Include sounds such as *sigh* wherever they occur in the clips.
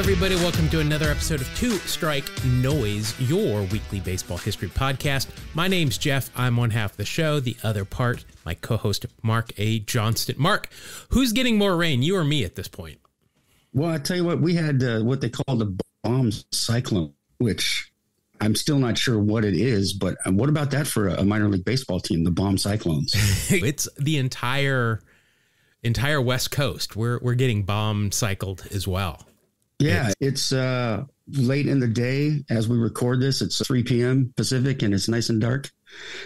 everybody. Welcome to another episode of Two Strike Noise, your weekly baseball history podcast. My name's Jeff. I'm one half of the show. The other part, my co host, Mark A. Johnston. Mark, who's getting more rain, you or me at this point? Well, I tell you what, we had uh, what they call the bomb cyclone, which I'm still not sure what it is, but uh, what about that for a minor league baseball team, the bomb cyclones? *laughs* it's the entire entire West Coast. We're we're getting bomb cycled as well. Yeah, it's uh, late in the day as we record this. It's 3 p.m. Pacific and it's nice and dark.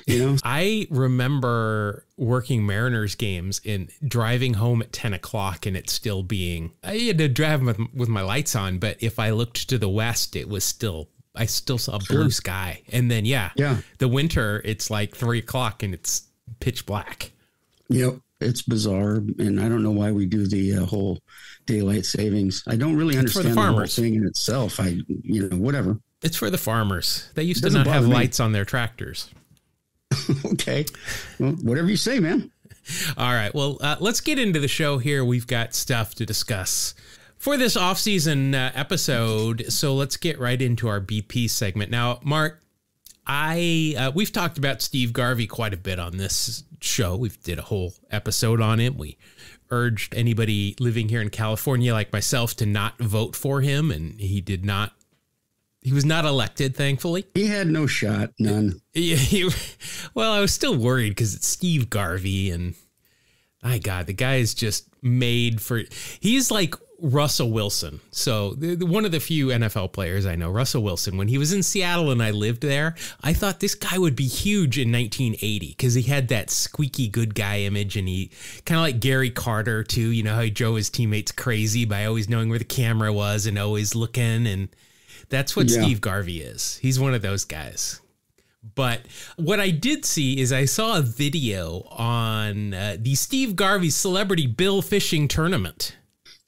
You know, *laughs* I remember working Mariners games and driving home at 10 o'clock and it still being, I had to drive with, with my lights on, but if I looked to the west, it was still, I still saw sure. blue sky. And then, yeah, yeah, the winter, it's like three o'clock and it's pitch black. Yep. It's bizarre. And I don't know why we do the uh, whole daylight savings. I don't really understand the, the, whole thing in itself. I, you know, whatever. It's for the farmers. They used to not have me. lights on their tractors. *laughs* okay. Well, whatever you say, man. All right. Well, uh, let's get into the show here. We've got stuff to discuss for this off-season uh, episode. So let's get right into our BP segment. Now, Mark, I uh, we've talked about Steve Garvey quite a bit on this show. We've did a whole episode on him. We urged anybody living here in California like myself to not vote for him, and he did not. He was not elected, thankfully. He had no shot, none. *laughs* He, he, well, I was still worried because it's Steve Garvey, and my God, the guy is just made for. He's like Russell Wilson. So the, the, one of the few NFL players I know, Russell Wilson. When he was in Seattle and I lived there, I thought this guy would be huge in 1980 because he had that squeaky good guy image, and he kind of like Gary Carter too. You know how he drove his teammates crazy by always knowing where the camera was and always looking, and that's what yeah. Steve Garvey is. He's one of those guys. But what I did see is I saw a video on uh, the Steve Garvey Celebrity Bill Fishing Tournament.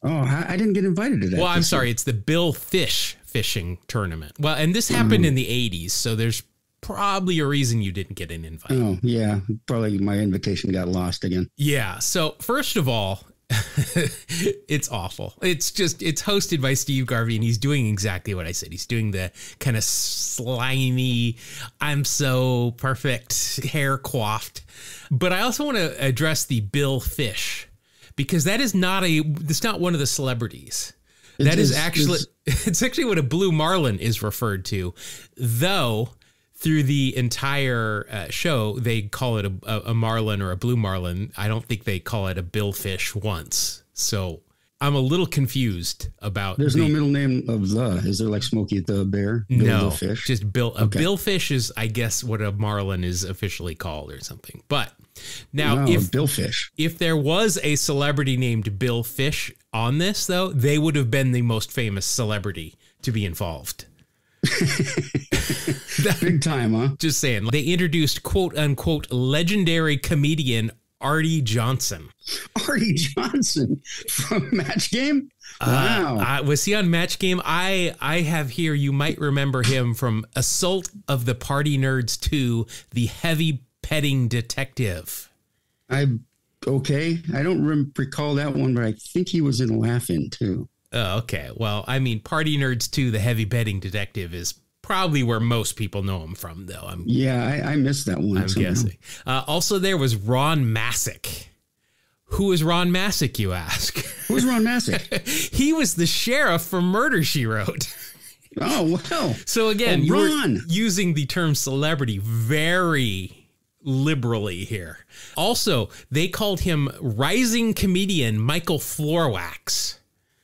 Oh, I didn't get invited to that. Well, I'm sorry. It's the Bill Fish fishing tournament. Well, and this happened mm. in the 80s, so there's probably a reason you didn't get an invite. Oh, yeah. Probably my invitation got lost again. Yeah. So, first of all, *laughs* it's awful. It's just it's hosted by Steve Garvey and he's doing exactly what I said. He's doing the kind of slimy, I'm so perfect hair coiffed. But I also want to address the Bill Fish because that is not a it's not one of the celebrities. It that is, is actually *laughs* it's actually what a blue marlin is referred to, though through the entire uh, show they call it a, a, marlin or a blue marlin. I don't think they call it a billfish once. So I'm a little confused about. There's the, no middle name of the. Is there like Smokey the Bear? Bill no, the fish. Just Bill. A okay. billfish is, I guess, what a marlin is officially called or something. But now, no, if billfish, if there was a celebrity named Bill Fish on this, though, they would have been the most famous celebrity to be involved. *laughs* Big time, huh? Just saying. They introduced quote unquote legendary comedian Arte Johnson. Arte Johnson from *laughs* Match Game? Wow. Uh, uh, was he on Match Game? I I have here you might remember him from Assault of the Party Nerds 2, The Heavy petting detective. I okay. I don't recall that one, but I think he was in Laugh-In too. Oh, okay. Well, I mean, Party Nerds 2, The Heavy Petting Detective is probably where most people know him from, though. I'm, yeah, I, I missed that one. I'm somehow. guessing. Uh, also, there was Ron Masak. Who is Ron Masak, you ask? Who's Ron Masak? *laughs* he was the sheriff from Murder She Wrote. Oh well. So again, oh, Ron. using the term celebrity very liberally here. Also, they called him rising comedian Michael Floorwax.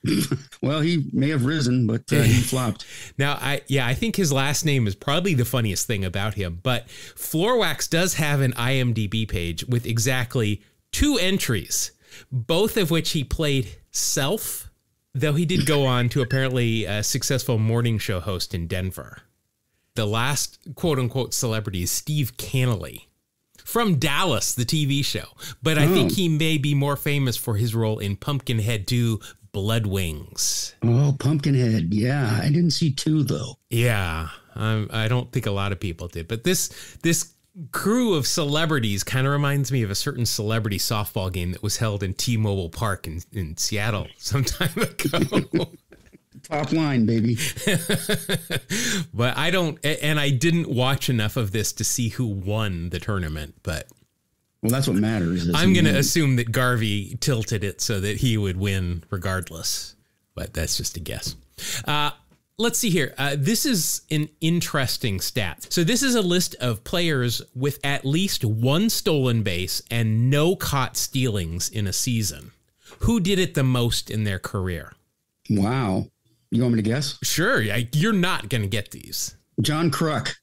*laughs* well, he may have risen, but uh, he *laughs* flopped. Now, I yeah, I think his last name is probably the funniest thing about him. But Floorwax does have an IMDb page with exactly two entries, both of which he played self. Though he did go *laughs* on to apparently a successful morning show host in Denver. The last quote unquote celebrity is Steve Kanaly from Dallas, the TV show. But I think oh. he may be more famous for his role in Pumpkinhead 2 Blood Wings. Oh, Pumpkinhead. Yeah. I didn't see two, though. Yeah. Um, I don't think a lot of people did. But this, this crew of celebrities kind of reminds me of a certain celebrity softball game that was held in T-Mobile Park in, in Seattle *laughs* some time ago. *laughs* Top line, baby. *laughs* but I don't, and I didn't watch enough of this to see who won the tournament. But well, that's what matters. I'm going to assume that Garvey tilted it so that he would win regardless. But that's just a guess. Uh, let's see here. Uh, this is an interesting stat. So, this is a list of players with at least one stolen base and no caught stealings in a season. Who did it the most in their career? Wow. You want me to guess? Sure. You're not going to get these. John Kruk.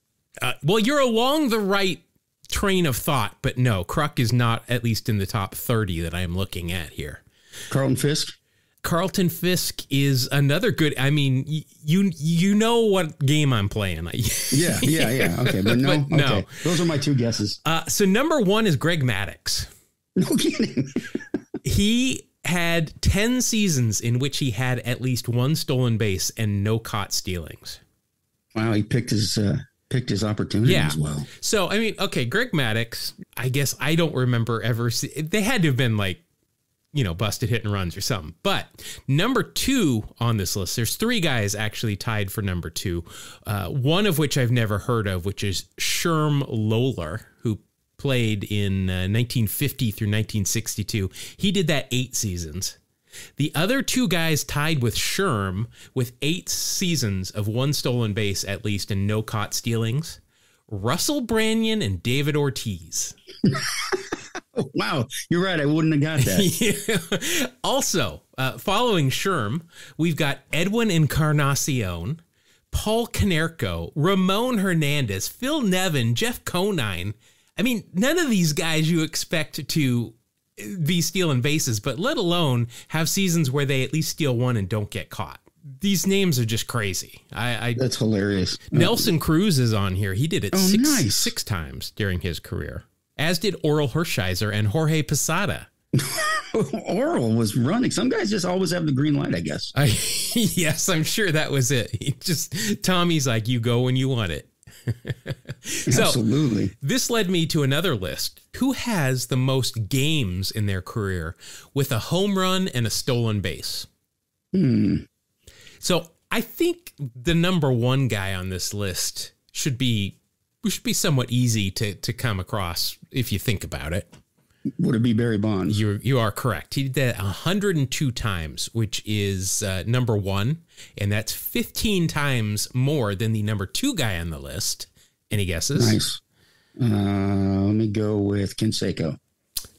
Uh, well, you're along the right train of thought, but no, Kruk is not at least in the top 30 that I'm looking at here. Carlton Fisk? Carlton Fisk is another good. I mean, you you know what game I'm playing. *laughs* yeah, yeah, yeah. Okay, but no, *laughs* but no. Okay. Those are my two guesses. Uh, so number one is Greg Maddux. No kidding. *laughs* he had 10 seasons in which he had at least one stolen base and no caught stealings. Wow, he picked his uh, picked his opportunity yeah. as well. So, I mean, okay, Greg Maddux, I guess I don't remember ever see, they had to have been like you know, busted hit and runs or something. But number two on this list, there's three guys actually tied for number two. Uh, one of which I've never heard of, which is Sherm Lollar, who played in uh, 1950 through 1962. He did that eight seasons. The other two guys tied with Sherm with eight seasons of one stolen base at least and no caught stealings. Russell Branyan and David Ortiz. *laughs* wow, you're right. I wouldn't have got that. *laughs* yeah. Also, uh, following Sherm, we've got Edwin Encarnacion, Paul Konerko, Ramon Hernandez, Phil Nevin, Jeff Conine, I mean, none of these guys you expect to be stealing bases, but let alone have seasons where they at least steal one and don't get caught. These names are just crazy. I, I that's hilarious. Nelson Cruz is on here. He did it oh, six, nice. six times during his career, as did Orel Hershiser and Jorge Posada. *laughs* Orel was running. Some guys just always have the green light, I guess. I, *laughs* yes, I'm sure that was it. He just Tommy's like, you go when you want it. So, Absolutely. This led me to another list. Who has the most games in their career with a home run and a stolen base? Hmm. So I think the number one guy on this list should be should be somewhat easy to to come across if you think about it. Would it be Barry Bonds? You you are correct. He did that 102 times, which is uh, number one, and that's 15 times more than the number two guy on the list. Any guesses? Nice. Uh, let me go with Canseco.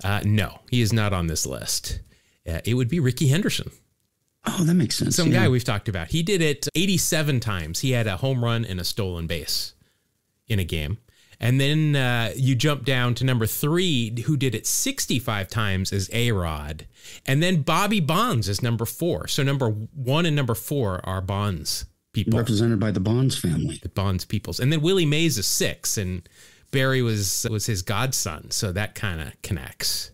Uh, no, he is not on this list. Uh, it would be Rickey Henderson. Oh, that makes sense. Some yeah. guy we've talked about. He did it 87 times. He had a home run and a stolen base in a game. And then uh, you jump down to number three, who did it 65 times as A Rod. And then Bobby Bonds is number four. So number one and number four are Bonds people. Represented by the Bonds family. The Bonds peoples. And then Willie Mays is six, and Barry was was his godson. So that kind of connects.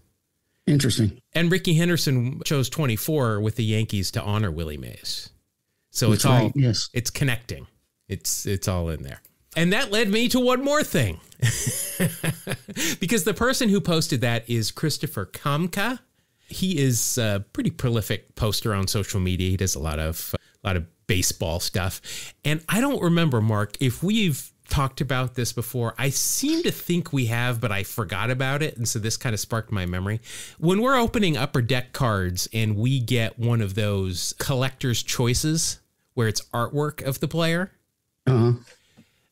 Interesting. And Rickey Henderson chose 24 with the Yankees to honor Willie Mays. So That's it's all right. yes. it's connecting. It's it's all in there. And that led me to one more thing. *laughs* because the person who posted that is Christopher Kamka. He is a pretty prolific poster on social media. He does a lot of a lot of baseball stuff. And I don't remember Mark if we've talked about this before. I seem to think we have, but I forgot about it. And so this kind of sparked my memory. When we're opening upper deck cards and we get one of those collector's choices where it's artwork of the player, uh-huh.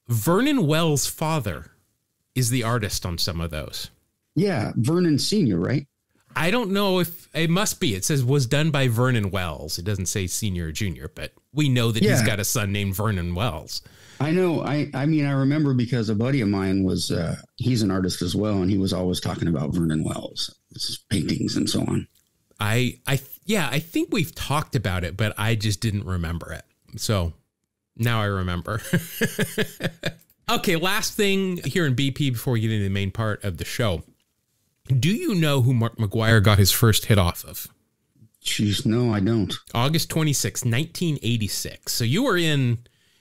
Vernon Wells' father is the artist on some of those. Yeah, Vernon Senior, right? I don't know if it must be. It says was done by Vernon Wells. It doesn't say senior or junior, but we know that yeah. he's got a son named Vernon Wells. I know. I I mean, I remember because a buddy of mine was uh, he's an artist as well, and he was always talking about Vernon Wells, his paintings and so on. I I yeah, I think we've talked about it, but I just didn't remember it. So now I remember. *laughs* okay, last thing here in BP before we get into the main part of the show. Do you know who Mark McGwire got his first hit off of? Jeez, no, I don't. August 26, 1986. So you were in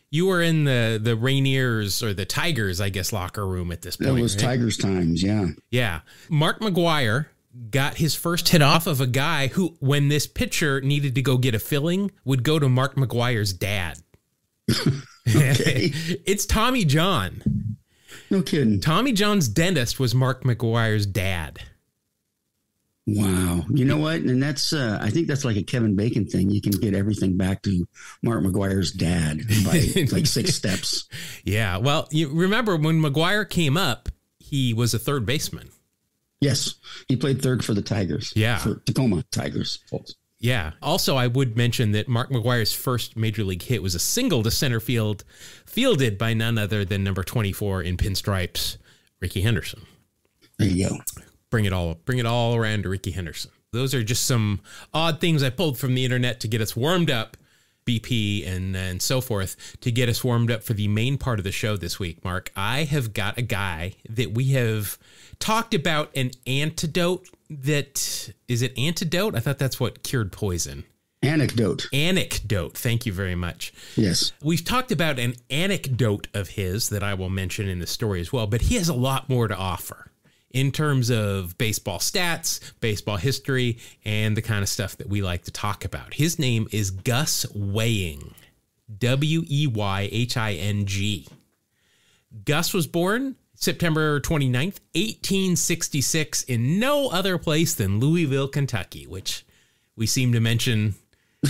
you were in the the Rainiers or the Tigers, I guess, locker room at this point. That was right? Tigers times, yeah. Yeah. Mark McGwire got his first hit off of a guy who, when this pitcher needed to go get a filling, would go to Mark McGwire's dad. *laughs* it's Tommy John. No kidding. Tommy John's dentist was Mark McGwire's dad. Wow. You know what? And that's, uh, I think that's like a Kevin Bacon thing. You can get everything back to Mark McGwire's dad by *laughs* like six steps. Yeah. Well, you remember when McGwire came up, he was a third baseman. Yes. He played third for the Tigers. Yeah. For Tacoma Tigers. Yeah. Also, I would mention that Mark McGwire's first major league hit was a single to center field, fielded by none other than number 24 in pinstripes, Rickey Henderson. There you go bring it all bring it all around to Rickey Henderson. Those are just some odd things I pulled from the internet to get us warmed up, BP and and so forth, to get us warmed up for the main part of the show this week. Mark, I have got a guy that we have talked about an antidote that is it antidote? I thought that's what cured poison. Anecdote. Anecdote. Thank you very much. Yes. We've talked about an anecdote of his that I will mention in the story as well, but he has a lot more to offer in terms of baseball stats, baseball history, and the kind of stuff that we like to talk about. His name is Gus Weyhing, W E Y H I N G. Gus was born September 29th, 1866, in no other place than Louisville, Kentucky, which we seem to mention. *laughs*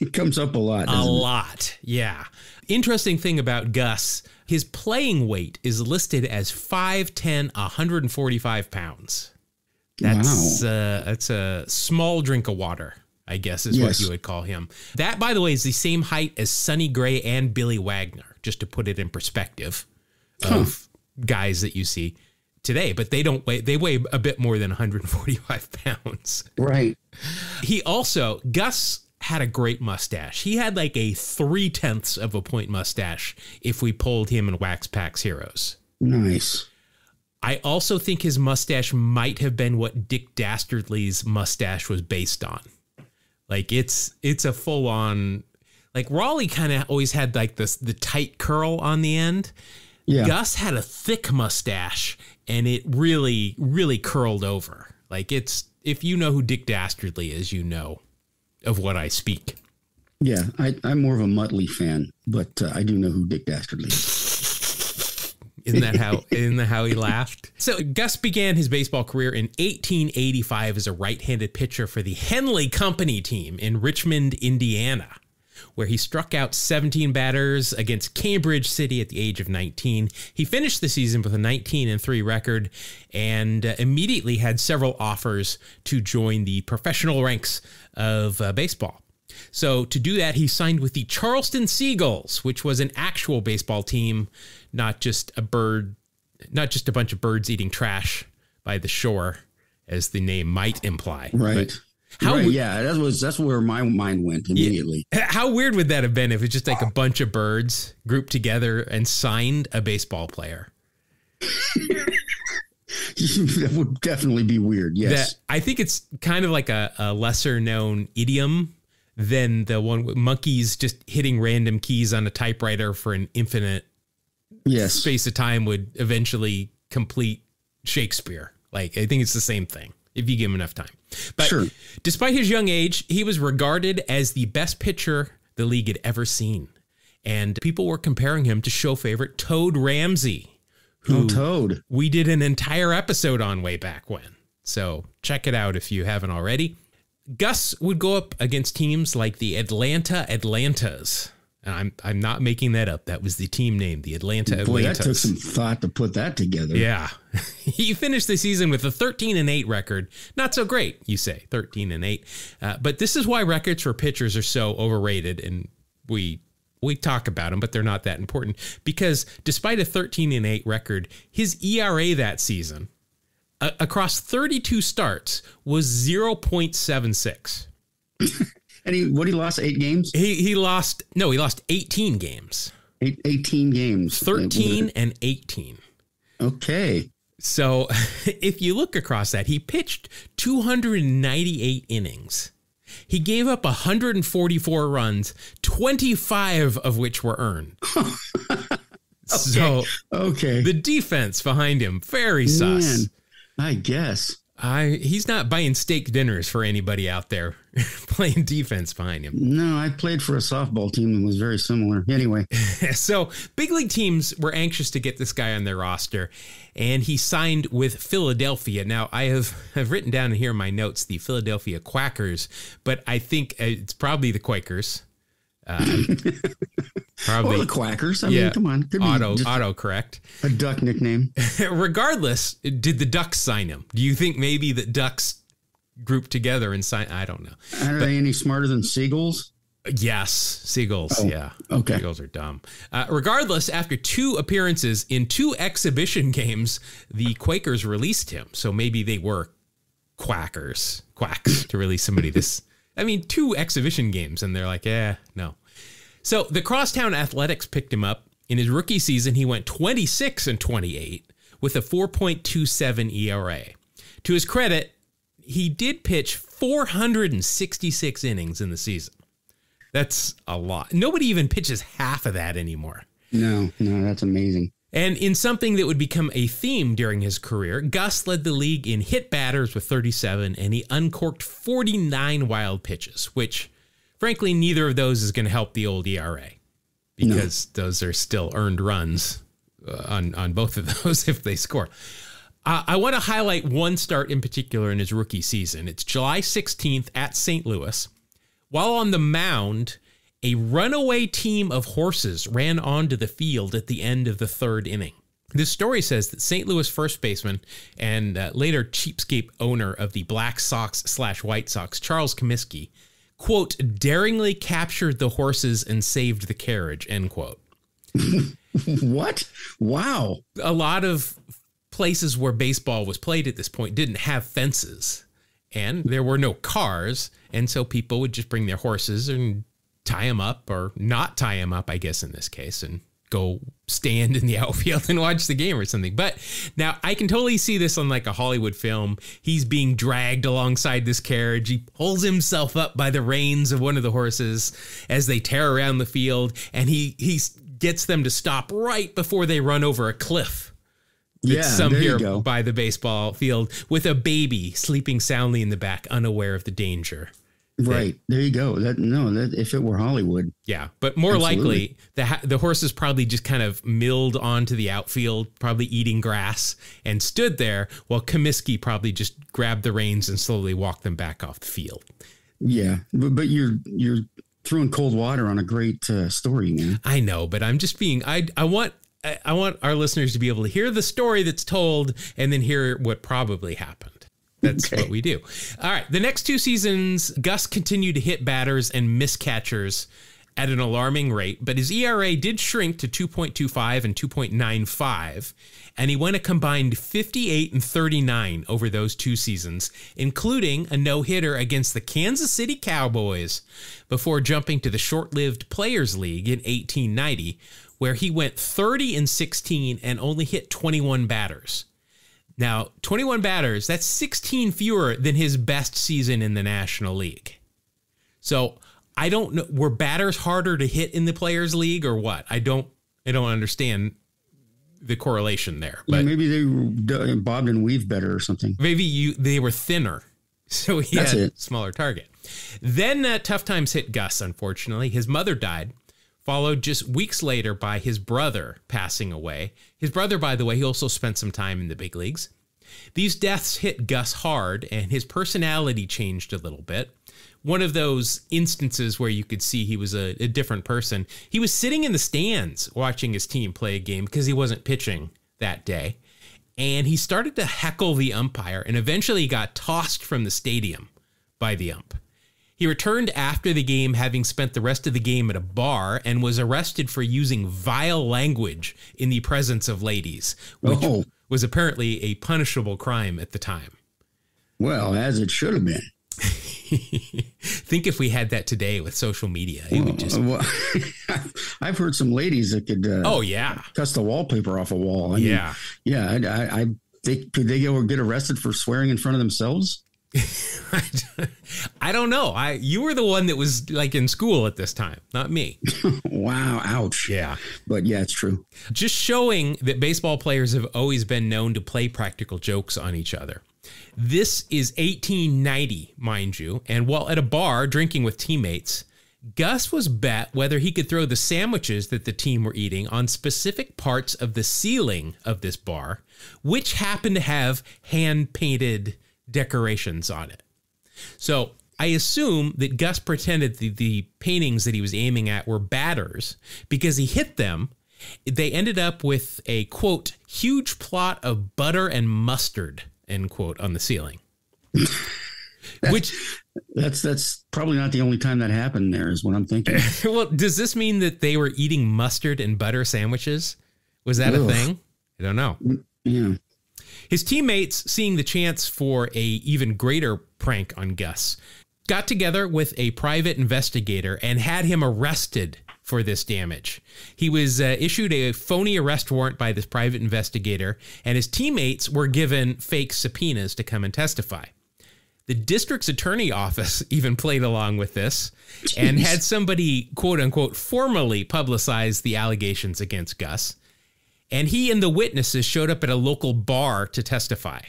it comes up a lot. A lot, it? yeah. Interesting thing about Gus his playing weight is listed as 5'10, 145 pounds. That's wow. uh, that's a small drink of water, I guess is yes. what you would call him. That, by the way, is the same height as Sonny Gray and Billy Wagner, just to put it in perspective huh. of guys that you see today. But they don't weigh; they weigh a bit more than 145 *laughs* pounds. Right. He also Gus had a great mustache. He had like a three tenths of a point mustache if we pulled him in Wax Packs Heroes. Nice. I also think his mustache might have been what Dick Dastardly's mustache was based on. Like it's it's a full on like Rollie kind of always had like this the tight curl on the end. Yeah. Gus had a thick mustache and it really really curled over. Like it's if you know who Dick Dastardly is, you know of what I speak. Yeah, I, am more of a Muttley fan, but uh, I do know who Dick Dastardly is. Isn't that how? isn't that how he laughed? *laughs* So Gus began his baseball career in 1885 as a right-handed pitcher for the Henley Company team in Richmond, Indiana, where he struck out 17 batters against Cambridge City at the age of 19. He finished the season with a 19 and 3 record and uh, immediately had several offers to join the professional ranks of uh, baseball. So to do that, he signed with the Charleston Seagulls, which was an actual baseball team, not just a bird, not just a bunch of birds eating trash by the shore, as the name might imply. Right. But how right, yeah, that was that's where my mind went immediately. Yeah. How weird would that have been if it's just like a bunch of birds grouped together and signed a baseball player? *laughs* that would definitely be weird. Yes. That, I think it's kind of like a, a lesser known idiom than the one with monkeys just hitting random keys on a typewriter for an infinite yes. space of time would eventually complete Shakespeare. Like, I think it's the same thing if you give him enough time. But sure. despite his young age, he was regarded as the best pitcher the league had ever seen. And people were comparing him to show favorite Toad Ramsey who oh, Toad. we did an entire episode on way back when. So check it out if you haven't already. Gus would go up against teams like the Atlanta Atlantas. And I'm I'm not making that up. That was the team name, the Atlanta Atlantas. Boy, that took some thought to put that together. Yeah. *laughs* he finished the season with a 13 and 8 record. Not so great, you say, 13 and 8. Uh, but this is why records for pitchers are so overrated and we we talk about them, but they're not that important because despite a 13 and 8 record, his ERA that season uh, across 32 starts was 0.76. *laughs* and he what he lost 8 games? He he lost no, he lost 18 games. Eight, 18 games. 13 and 18. Okay. So *laughs* if you look across that, he pitched 298 innings he gave up 144 runs, 25 of which were earned. *laughs* okay. So, okay. The defense behind him, very sus. Man, I guess. I he's not buying steak dinners for anybody out there *laughs* playing defense behind him. No, I played for a softball team and was very similar. Anyway, *laughs* so big league teams were anxious to get this guy on their roster, and he signed with Philadelphia. Now I have *laughs* have written down here in my notes the Philadelphia Quackers, but I think uh, it's probably the Quakers. Uh, probably or the Quackers. I yeah, mean, come on, Could auto auto correct. A duck nickname. *laughs* Regardless, did the Ducks sign him? Do you think maybe the Ducks grouped together and sign? I don't know. Are but, they any smarter than seagulls? Yes, seagulls. Oh, yeah, okay. Seagulls are dumb. Uh, regardless, after two appearances in two exhibition *laughs* games, the Quakers released him. So maybe they were quackers, quacks to release somebody this. I mean, two exhibition games, and they're like, yeah, no. So the Crosstown Athletics picked him up. In his rookie season, he went 26 and 28 with a 4.27 ERA. To his credit, he did pitch 466 innings in the season. That's a lot. Nobody even pitches half of that anymore. No, no, that's amazing. And in something that would become a theme during his career, Gus led the league in hit batters with 37, and he uncorked 49 wild pitches, which Frankly, neither of those is going to help the old ERA because no. those are still earned runs uh, on on both of *laughs* those if they score. Uh, I want to highlight one start in particular in his rookie season. It's July 16th at St. Louis. While on the mound, a runaway team of horses ran onto the field at the end of the third inning. This story says that St. Louis first baseman and uh, later cheapskate owner of the Black Sox slash White Sox, Charles Comiskey, quote, daringly captured the horses and saved the carriage, end quote. *laughs* what? Wow. A lot of places where baseball was played at this point didn't have fences and there were no cars. And so people would just bring their horses and tie them up or not tie them up, I guess, in this case, and go stand in the *laughs* outfield and watch the game or something. But now I can totally see this on like a Hollywood film. He's being dragged alongside this carriage. He pulls himself up by the reins of one of the horses as they tear around the field and he he gets them to stop right before they run over a cliff. Yeah, some here by the baseball field with a baby sleeping soundly in the back, unaware of the danger. Right there, you go. That no, that if it were Hollywood, yeah, but more Absolutely. likely the the horses probably just kind of milled onto the outfield, probably eating grass, and stood there while Comiskey probably just grabbed the reins and slowly walked them back off the field. Yeah, but, but you're you're throwing cold water on a great uh, story, man. I know, but I'm just being I I want I want our listeners to be able to hear the story that's told and then hear what probably happened. That's okay. what we do. All right. The next two seasons, Gus continued to hit batters and miss catchers at an alarming rate, but his ERA did shrink to 2.25 and 2.95, and he went a combined 58 and 39 over those two seasons, including a no hitter against the Kansas City Cowboys before jumping to the short lived Players League in 1890, where he went 30 and 16 and only hit 21 batters. Now, 21 batters, that's 16 fewer than his best season in the National League. So I don't know. Were batters harder to hit in the Players League or what? I don't. I don't understand the correlation there. But yeah, maybe they bobbed and weaved better or something. Maybe you they were thinner, *laughs* so he That's had it. smaller target. Then uh, tough times hit Gus. Unfortunately, his mother died, followed just weeks later by his brother passing away. His brother, by the way, he also spent some time in the big leagues. These deaths hit Gus hard, and his personality changed a little bit. One of those instances where you could see he was a, a different person. He was sitting in the stands watching his team play a game because he wasn't pitching that day. And he started to heckle the umpire and eventually got tossed from the stadium by the ump. He returned after the game, having spent the rest of the game at a bar, and was arrested for using vile language in the presence of ladies, which oh. was apparently a punishable crime at the time. Well, as it should have been. *laughs* Think if we had that today with social media, it well, would just. Well, *laughs* I've heard some ladies that could. Uh, oh yeah, cuss the wallpaper off a wall. I yeah, mean, yeah. I, I, I they, could they go get arrested for swearing in front of themselves? *laughs* I don't know. I you were the one that was like in school at this time, not me. *laughs* wow, ouch. Yeah. But yeah, it's true. Just showing that baseball players have always been known to play practical jokes on each other. This is 1890, mind you, and while at a bar drinking with teammates, Gus was bet whether he could throw the sandwiches that the team were eating on specific parts of the ceiling of this bar, which happened to have hand painted decorations on it. So I assume that Gus pretended the, the paintings that he was aiming at were batters because he hit them. They ended up with a quote, huge plot of butter and mustard, end quote, on the ceiling. *laughs* Which that's that's probably not the only time that happened there is what I'm thinking. *laughs* well, does this mean that they were eating mustard and butter sandwiches? Was that Ugh. a thing? I don't know. Mm, yeah. His teammates, seeing the chance for a even greater prank on Gus, got together with a private investigator and had him arrested for this damage. He was uh, issued a phony arrest warrant by this private investigator, and his teammates were given fake subpoenas to come and testify. The district's attorney office *laughs* even played along with this Jeez. and had somebody, quote unquote, formally publicize the allegations against Gus. And he and the witnesses showed up at a local bar to testify.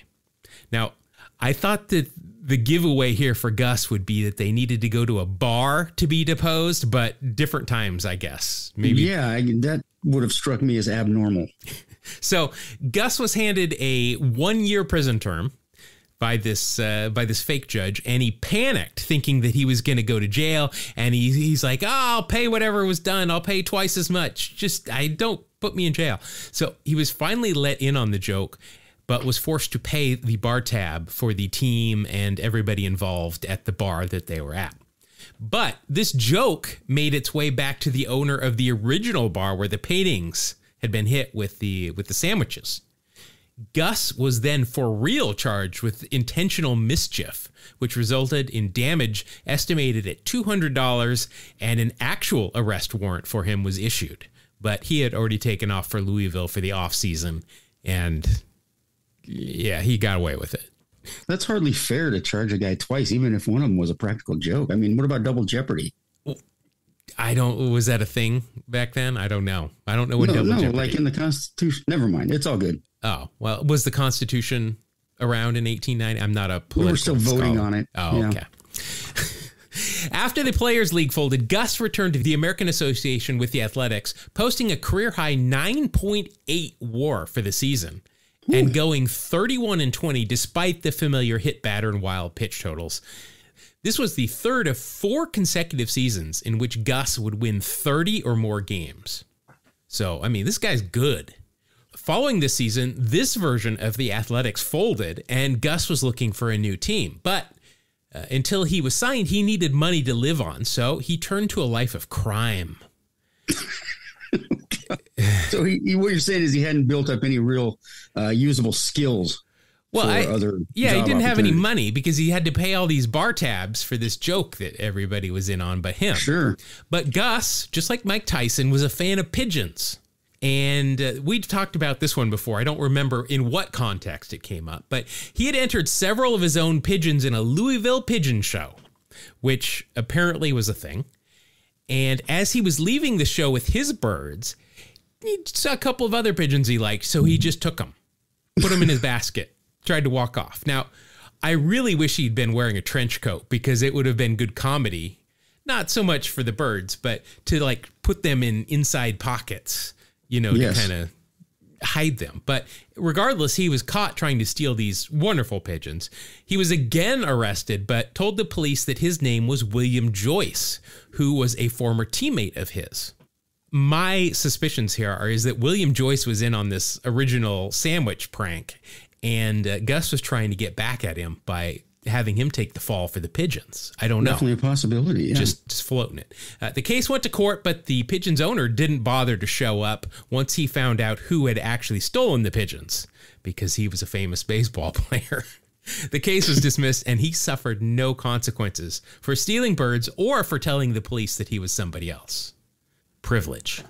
Now, I thought that the giveaway here for Gus would be that they needed to go to a bar to be deposed, but different times, I guess. Maybe. Yeah, I, that would have struck me as abnormal. *laughs* so Gus was handed a one year prison term by this uh, by this fake judge, and he panicked, thinking that he was going to go to jail. And he, he's like, "Oh, I'll pay whatever was done. I'll pay twice as much. Just I don't put me in jail." So he was finally let in on the joke, but was forced to pay the bar tab for the team and everybody involved at the bar that they were at. But this joke made its way back to the owner of the original bar where the paintings had been hit with the with the sandwiches. Gus was then for real charged with intentional mischief, which resulted in damage estimated at $200 and an actual arrest warrant for him was issued. But he had already taken off for Louisville for the offseason and yeah, he got away with it. That's hardly fair to charge a guy twice, even if one of them was a practical joke. I mean, what about double jeopardy? I don't. Was that a thing back then? I don't know. I don't know what no, double no, jeopardy. like in the Constitution. Never mind. It's all good. Oh well, was the Constitution around in 1890? I'm not a political. We were still voting scholar. on it. Oh, yeah. okay. *laughs* After the Players League folded, Gus returned to the American Association with the Athletics, posting a career high 9.8 WAR for the season Ooh. and going 31 and 20 despite the familiar hit, batter, and wild pitch totals. This was the third of four consecutive seasons in which Gus would win 30 or more games. So, I mean, this guy's good. Following this season, this version of the Athletics folded, and Gus was looking for a new team. But uh, until he was signed, he needed money to live on, so he turned to a life of crime. *laughs* so he, he, what you're saying is he hadn't built up any real uh, usable skills. Well, I, yeah, he didn't have any money because he had to pay all these bar tabs for this joke that everybody was in on, but him. Sure. But Gus, just like Mike Tyson, was a fan of pigeons. And uh, we talked about this one before. I don't remember in what context it came up, but he had entered several of his own pigeons in a Louisville pigeon show, which apparently was a thing. And as he was leaving the show with his birds, he saw a couple of other pigeons he liked, so he just took them, put them in his *laughs* basket, tried to walk off. Now, I really wish he'd been wearing a trench coat because it would have been good comedy. Not so much for the birds, but to like put them in inside pockets you know, yes. to kind of hide them. But regardless, he was caught trying to steal these wonderful pigeons. He was again arrested, but told the police that his name was William Joyce, who was a former teammate of his. My suspicions here are is that William Joyce was in on this original sandwich prank, and uh, Gus was trying to get back at him by having him take the fall for the pigeons. I don't know. Definitely a possibility. Yeah. Just, just floating it. Uh, the case went to court, but the pigeons owner didn't bother to show up once he found out who had actually stolen the pigeons because he was a famous *laughs* baseball player. the case was dismissed and he suffered no consequences for stealing birds or for telling the police that he was somebody else. Privilege.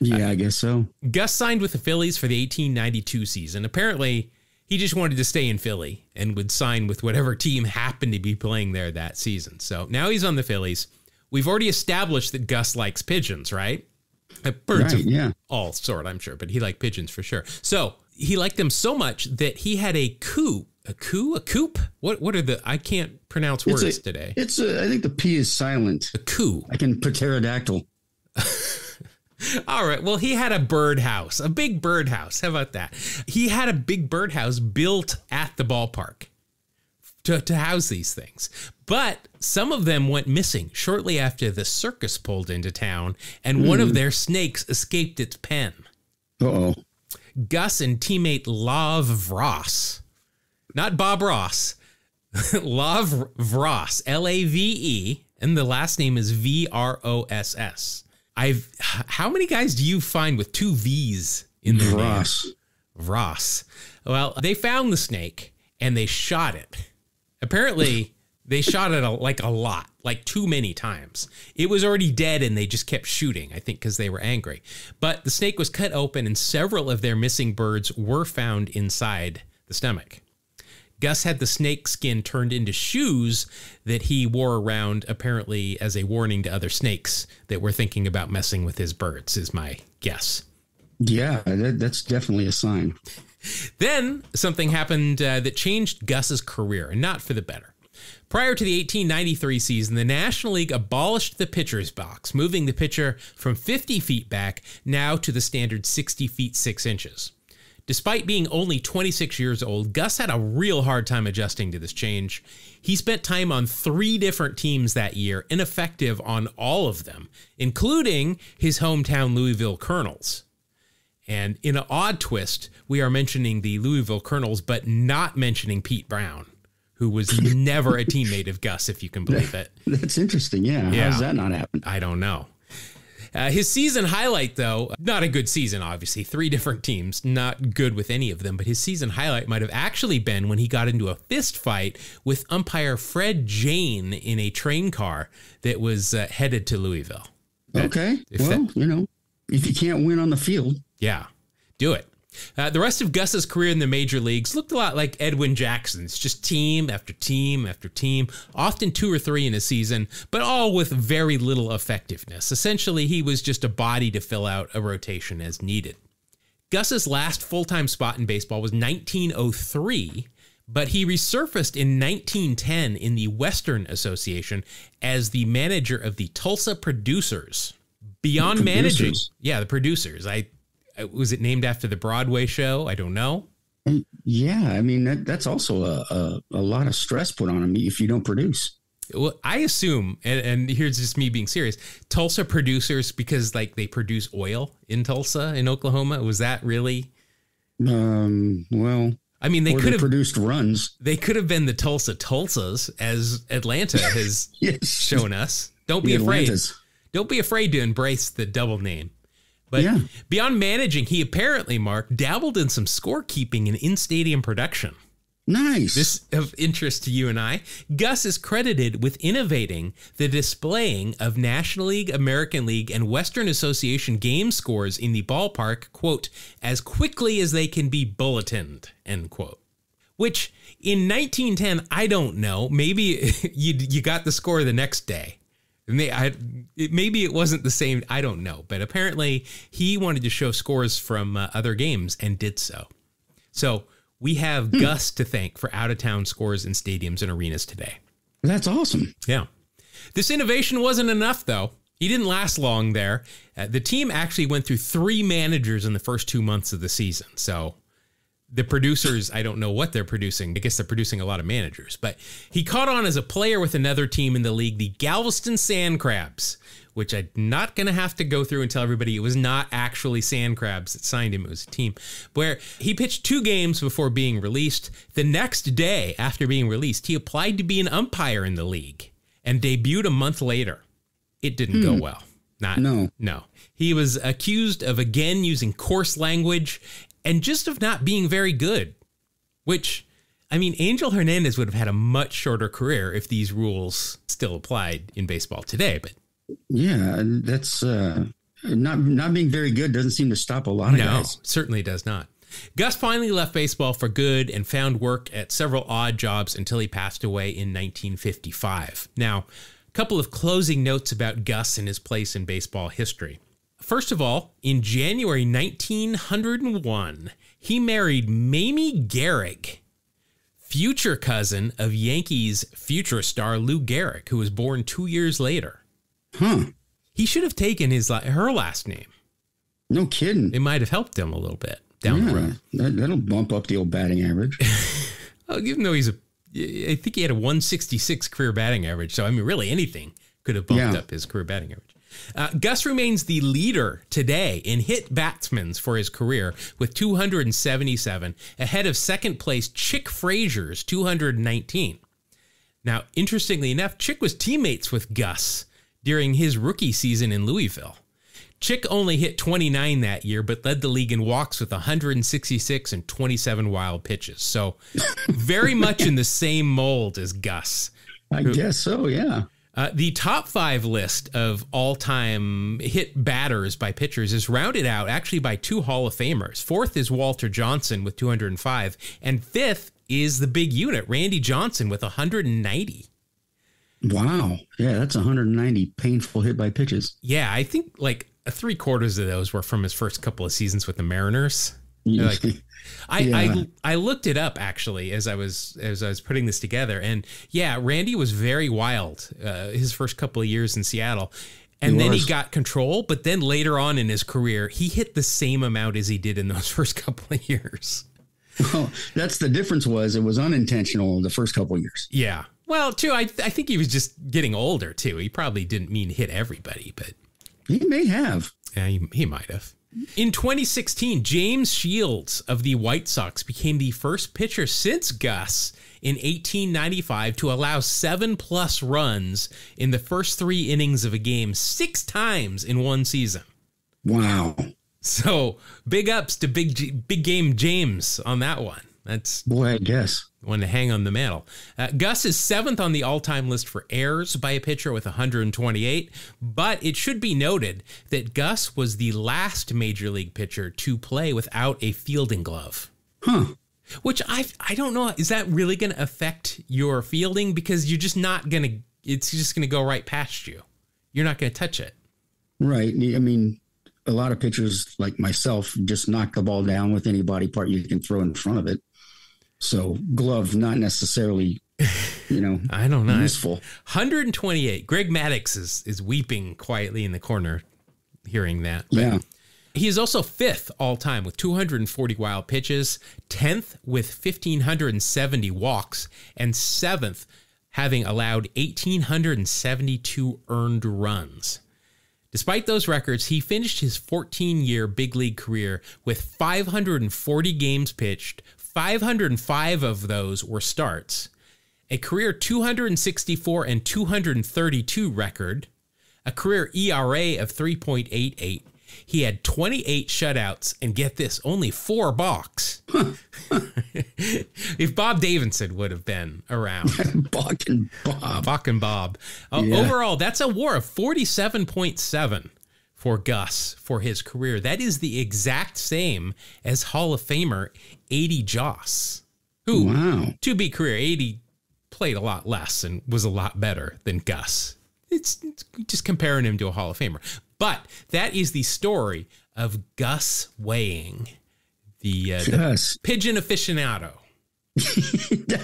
Yeah, uh, I guess so. Gus signed with the Phillies for the 1892 season. Apparently, he just wanted to stay in Philly and would sign with whatever team happened to be playing there that season. So now he's on the Phillies. We've already established that Gus likes pigeons, right? Uh, birds right, of yeah. all sort, I'm sure, but he liked pigeons for sure. So he liked them so much that he had a coup. a coup, a coop. What what are the? I can't pronounce It's words a- today. It's a, I think the P is silent. A coup. I can pterodactyl. *laughs* All right. Well, he had a birdhouse, a big birdhouse. How about that? He had a big birdhouse built at the ballpark to, to house these things. But some of them went missing shortly after the circus pulled into town, and one of their snakes escaped its pen. Uh oh. Gus and teammate Lav Ross, not Bob Ross, *laughs* Lav Ross, L A V E, and the last name is V R O S S. I've how many guys do you find with two V's in their name? Ross. Ross. Well, they found the snake and they shot it. Apparently, *laughs* they shot it a, like a lot, like too many times. It was already dead and they just kept shooting, I think, because they were angry. But the snake was cut open and several of their missing birds were found inside the stomach. Gus had the snake skin turned into shoes that he wore around, apparently as a warning to other snakes that were thinking about messing with his birds, is my guess. Yeah, that, that's definitely a sign. Then something happened uh, that changed Gus's career, and not for the better. Prior to the 1893 season, the National League abolished the pitcher's box, moving the pitcher from 50 feet back now to the standard 60 feet 6 inches. Despite being only 26 years old, Gus had a real hard time adjusting to this change. He spent time on three different teams that year, ineffective on all of them, including his hometown Louisville Colonels. And in an odd twist, we are mentioning the Louisville Colonels, but not mentioning Pete Brown, who was *laughs* never a teammate of Gus, if you can believe it. That's interesting. Yeah. Yeah. How does that not happen? I don't know. Uh, his season highlight, though, not a good season, obviously. Three different teams, not good with any of them, but his season highlight might have actually been when he got into a fist fight with umpire Fred Jane in a train car that was uh, headed to Louisville. Okay. Well, you know, if you can't win on the field, Yeah, do it. Uh, the rest of Gus's career in the major leagues looked a lot like Edwin Jackson's, just team after team after team, often two or three in a season, but all with very little effectiveness. Essentially, he was just a body to fill out a rotation as needed. Gus's last full time spot in baseball was 1903, but he resurfaced in 1910 in the Western Association as the manager of the Tulsa Producers. Beyond The managing, yeah, the producers. I- was it named after the Broadway show? I don't know. and yeah, I mean that that's also a, a a lot of stress put on them if you don't produce. Well, I assume, and, and here's just me being serious. Tulsa producers because like they produce oil in Tulsa in Oklahoma. Was that really? Um, well, I mean, they could they have produced runs. they could have been the Tulsa Tulsas as Atlanta has *laughs* Yes, shown us. Don't be the afraid. Atlantas. Don't be afraid to embrace the double name. But Yeah. beyond managing, he apparently, Mark, dabbled in some scorekeeping and in stadium production. Nice. This of interest to you and I. Gus is credited with innovating the displaying of National League, American League, and Western Association game scores in the ballpark, quote, as quickly as they can be bulletined, end quote. Which in 1910, I don't know. Maybe *laughs* you you got the score the next day. May, I, it, maybe it wasn't the same. I don't know. But apparently, he wanted to show scores from uh, other games and did so. So we have Gus to thank for out of town scores in stadiums and arenas today. That's awesome. Yeah. This innovation wasn't enough, though. He didn't last long there. Uh, the team actually went through three managers in the first two months of the season. So the producers, I don't know what they're producing. I guess they're producing a lot of managers. But he caught on as a player with another team in the league, the Galveston Sand Crabs, which I'm not going to have to go through and tell everybody it was not actually Sand Crabs that signed him. It was a team where he pitched two games before being released. The next day after being released, he applied to be an umpire in the league and debuted a month later. It didn't go hmm. well. Not No. no. He was accused of again using coarse language and just of not being very good. Which, I mean, Angel Hernandez would have had a much shorter career if these rules still applied in baseball today. But Yeah, that's uh, not not being very good doesn't seem to stop a lot of no, guys. certainly does not. Gus finally left baseball for good and found work at several odd jobs until he passed away in 1955. Now, a couple of closing notes about Gus and his place in baseball history. First of all, in January 1901, he married Mamie Garrick. future cousin of Yankees future star Lou Gehrig, who was born two years later. Huh. He should have taken his her last name. No kidding. It might have helped him a little bit down yeah, the road. That, that'll bump up the old batting average. *laughs* well, even though he's a, I think he had a 166 career batting average. So I mean, really anything could have bumped Yeah. up his career batting average. Uh, Gus remains the leader today in hit batsmen for his career with 277, ahead of second place Chick Fraser's 219. Now, interestingly enough, Chick was teammates with Gus during his rookie season in Louisville. Chick only hit 29 that year, but led the league in walks with 166 and 27 wild pitches. So, very much in the same mold as Gus. I guess so, yeah. Uh, the top five list of all time hit batters by pitchers is rounded out actually by two Hall of Famers. Fourth is Walter Johnson with 205, and fifth is the big unit, Randy Johnson with 190. Wow. Yeah, that's 190 painful hit by pitches. Yeah, I think like three quarters of those were from his first couple of seasons with the Mariners. *laughs* Like, I, Yeah. I I looked it up actually as I was as I was putting this together, and yeah, Randy was very wild uh, his first couple of years in Seattle, and He then he got control. But then later on in his career, he hit the same amount as he did in those *laughs* first couple of years. well, that's the difference was it was unintentional the first couple of years. Yeah. Well, too, I I think he was just getting older too. He probably didn't mean hit everybody, but He may have. Yeah, he, he might have. In 2016, James Shields of the White Sox became the first pitcher since Gus in 1895 to allow seven plus runs in the first three innings of a game six times in one season. Wow. So big ups to Big G, Big Game James on that one. That's Boy, I guess. one to hang on the mantle. Uh, Gus is seventh on the all time list for errors by a pitcher with 128, but it should be noted that Gus was the last major league pitcher to play without a fielding glove. Huh. Which I I don't know is that really going to affect your fielding because you're just not going to it's just going to go right past you. You're not going to touch it. Right. I mean, a lot of pitchers like myself just knock the ball down with any body part you can throw in front of it. So glove not necessarily, you know, *laughs* I don't know. useful. 128. Greg Maddux is is weeping quietly in the corner hearing that. But Yeah. He is also fifth all time with 240 wild pitches, 10th with 1,570 walks, and seventh having allowed 1,872 earned runs. Despite those records, he finished his 14 year big league career with 540 games pitched, 505 of those were starts, a career 264 and 232 record, a career ERA of 3.88. He had 28 shutouts and get this, only four balks. *laughs* if Bob Davidson would have been around, *laughs* Bach and Bob. Bach and Bob. Uh, Yeah. Overall, that's a war of 47.7 for Gus for his career. That is the exact same as Hall of Famer Addie Joss, who, Wow. to be career, Addie played a lot less and was a lot better than Gus. It's, it's just comparing him to a Hall of Famer. But that is the story of Gus Weyhing the, uh, the pigeon aficionado. *laughs*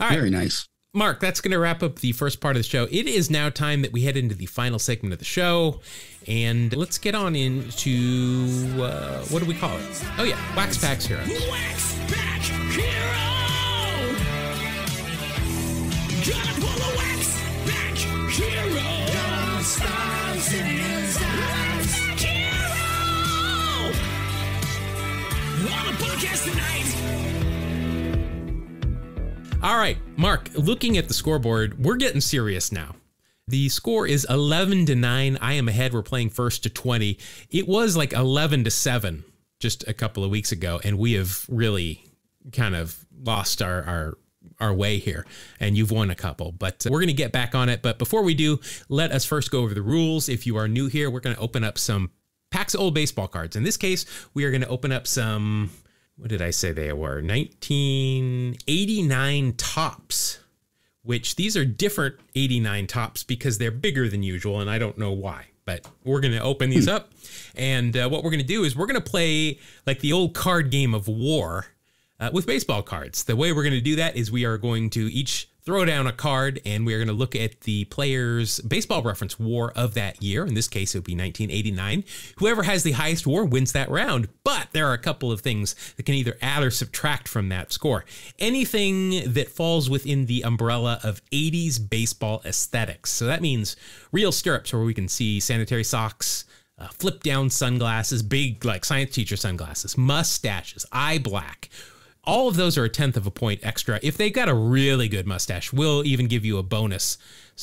All right. Very nice. Mark, that's going to wrap up the first part of the show. It is now time that we head into the final segment of the show. And let's get on into uh, what do we call it? Oh, yeah, Wax Packs Hero. Wax Pack Hero! All right, Mark, looking at the scoreboard, we're getting serious now. The score is 11 to 9. I am ahead. We're playing first to 20. It was like 11 to 7 just a couple of weeks ago, and we have really kind of lost our our our way here and you've won a couple but uh, we're going to get back on it but before we do let us first go over the rules if you are new here we're going to open up some packs of old baseball cards in this case we are going to open up some what did i say they were 1989 Topps which these are different 89 Topps because they're bigger than usual and i don't know why but we're going to open these up and uh, what we're going to do is we're going to play like the old card game of war uh, with baseball cards. The way we're going to do that is we are going to each throw down a card and we're going to look at the player's baseball reference war of that year. In this case, it would be 1989. Whoever has the highest war wins that round. But there are a couple of things that can either add or subtract from that score. Anything that falls within the umbrella of 80s baseball aesthetics. So that means real stirrups where we can see sanitary socks. Uh, flip down sunglasses, big like science teacher sunglasses, mustaches, eye black, all of those are a tenth of a point extra. If they've got a really good mustache, we'll even give you a bonus,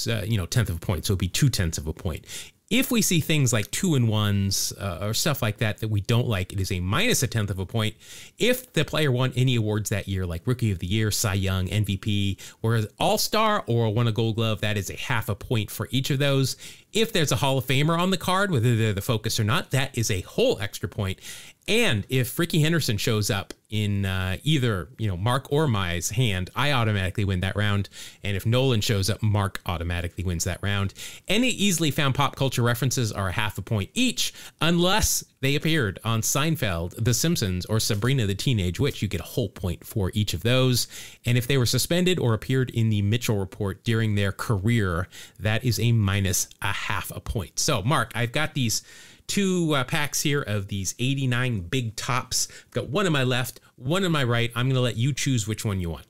uh, you know, tenth of a point. So it'll be two tenths of a point. If we see things like two and ones uh, or stuff like that that we don't like, it is a minus a tenth of a point. If the player won any awards that year, like Rookie of the Year, Cy Young, MVP, or All Star, or won a Gold Glove, that is a half a point for each of those. If there's a Hall of Famer on the card, whether they're the focus or not, that is a whole extra point. And if Rickey Henderson shows up in uh, either you know Mark or My's hand, I automatically win that round. And if Nolan shows up, Mark automatically wins that round. Any easily found pop culture references are half a point each, unless they appeared on Seinfeld, The Simpsons, or Sabrina the Teenage Witch. You get a whole point for each of those. And if they were suspended or appeared in the Mitchell Report during their career, that is a minus a half a point. So, Mark, I've got these two uh, packs here of these 89 big Topps. I've Got one on my left, one on my right. I'm going to let you choose which one you want.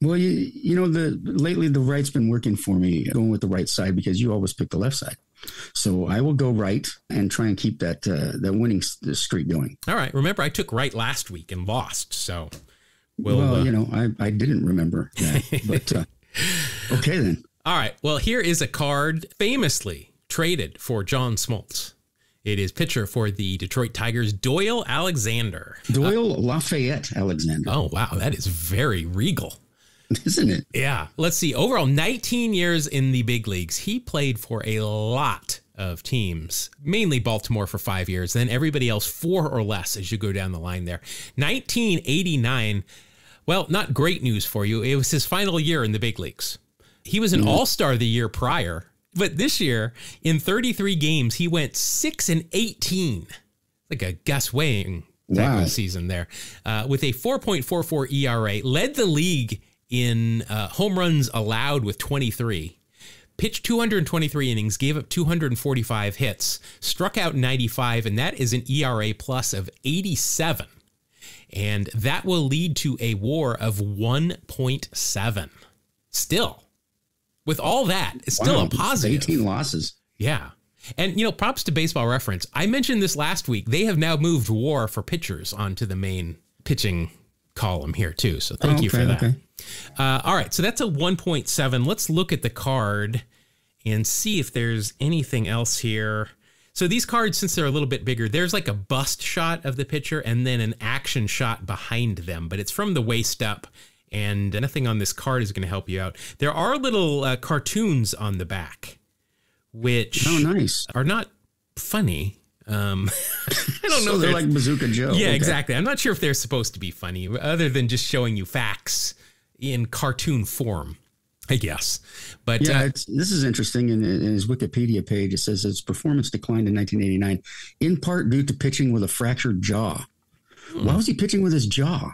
Well, you you know the lately the right's been working for me, going with the right side because you always pick the left side. So I will go right and try and keep that uh, that winning streak going. All right. Remember, I took right last week and lost. So, we'll, well, uh, you know, I I didn't remember that, but uh, *laughs* okay then. All right. Well, here is a card famously traded for John Smoltz. It is pitcher for the Detroit Tigers, Doyle Alexander. Doyle uh, Lafayette Alexander. Oh, wow. That is very regal. Isn't it? Yeah. Let's see. Overall, 19 years in the big leagues. He played for a lot of teams, mainly Baltimore for five years, then everybody else four or less as you go down the line there. 1989. Well, not great news for you. It was his final year in the big leagues. He was an mm-hmm. all star the year prior but this year, in 33 games, he went 6 and 18. Like a Gus Weyhing wow. season there. Uh, with a 4.44 ERA, led the league in uh, home runs allowed with 23. Pitched 223 innings, gave up 245 hits, struck out 95, and that is an ERA plus of 87. And that will lead to a war of 1.7. Still, with all that, it's still wow, a positive. 18 losses. Yeah. And, you know, props to baseball reference. I mentioned this last week. They have now moved war for pitchers onto the main pitching column here, too. So thank oh, you for that. Okay. Uh, all right. So that's a 1.7. Let's look at the card and see if there's anything else here. So these cards, since they're a little bit bigger, there's like a bust shot of the pitcher and then an action shot behind them, but it's from the waist up and nothing on this card is going to help you out. There are little uh, cartoons on the back, which oh nice are not funny. Um, *laughs* I don't so know. They're like Bazooka Joe. Yeah, okay. exactly. I'm not sure if they're supposed to be funny, other than just showing you facts in cartoon form. I guess, but yeah, uh, this is interesting. In, in, his Wikipedia page, it says his performance declined in 1989, in part due to pitching with a fractured jaw. Hmm. Why was he pitching with his jaw?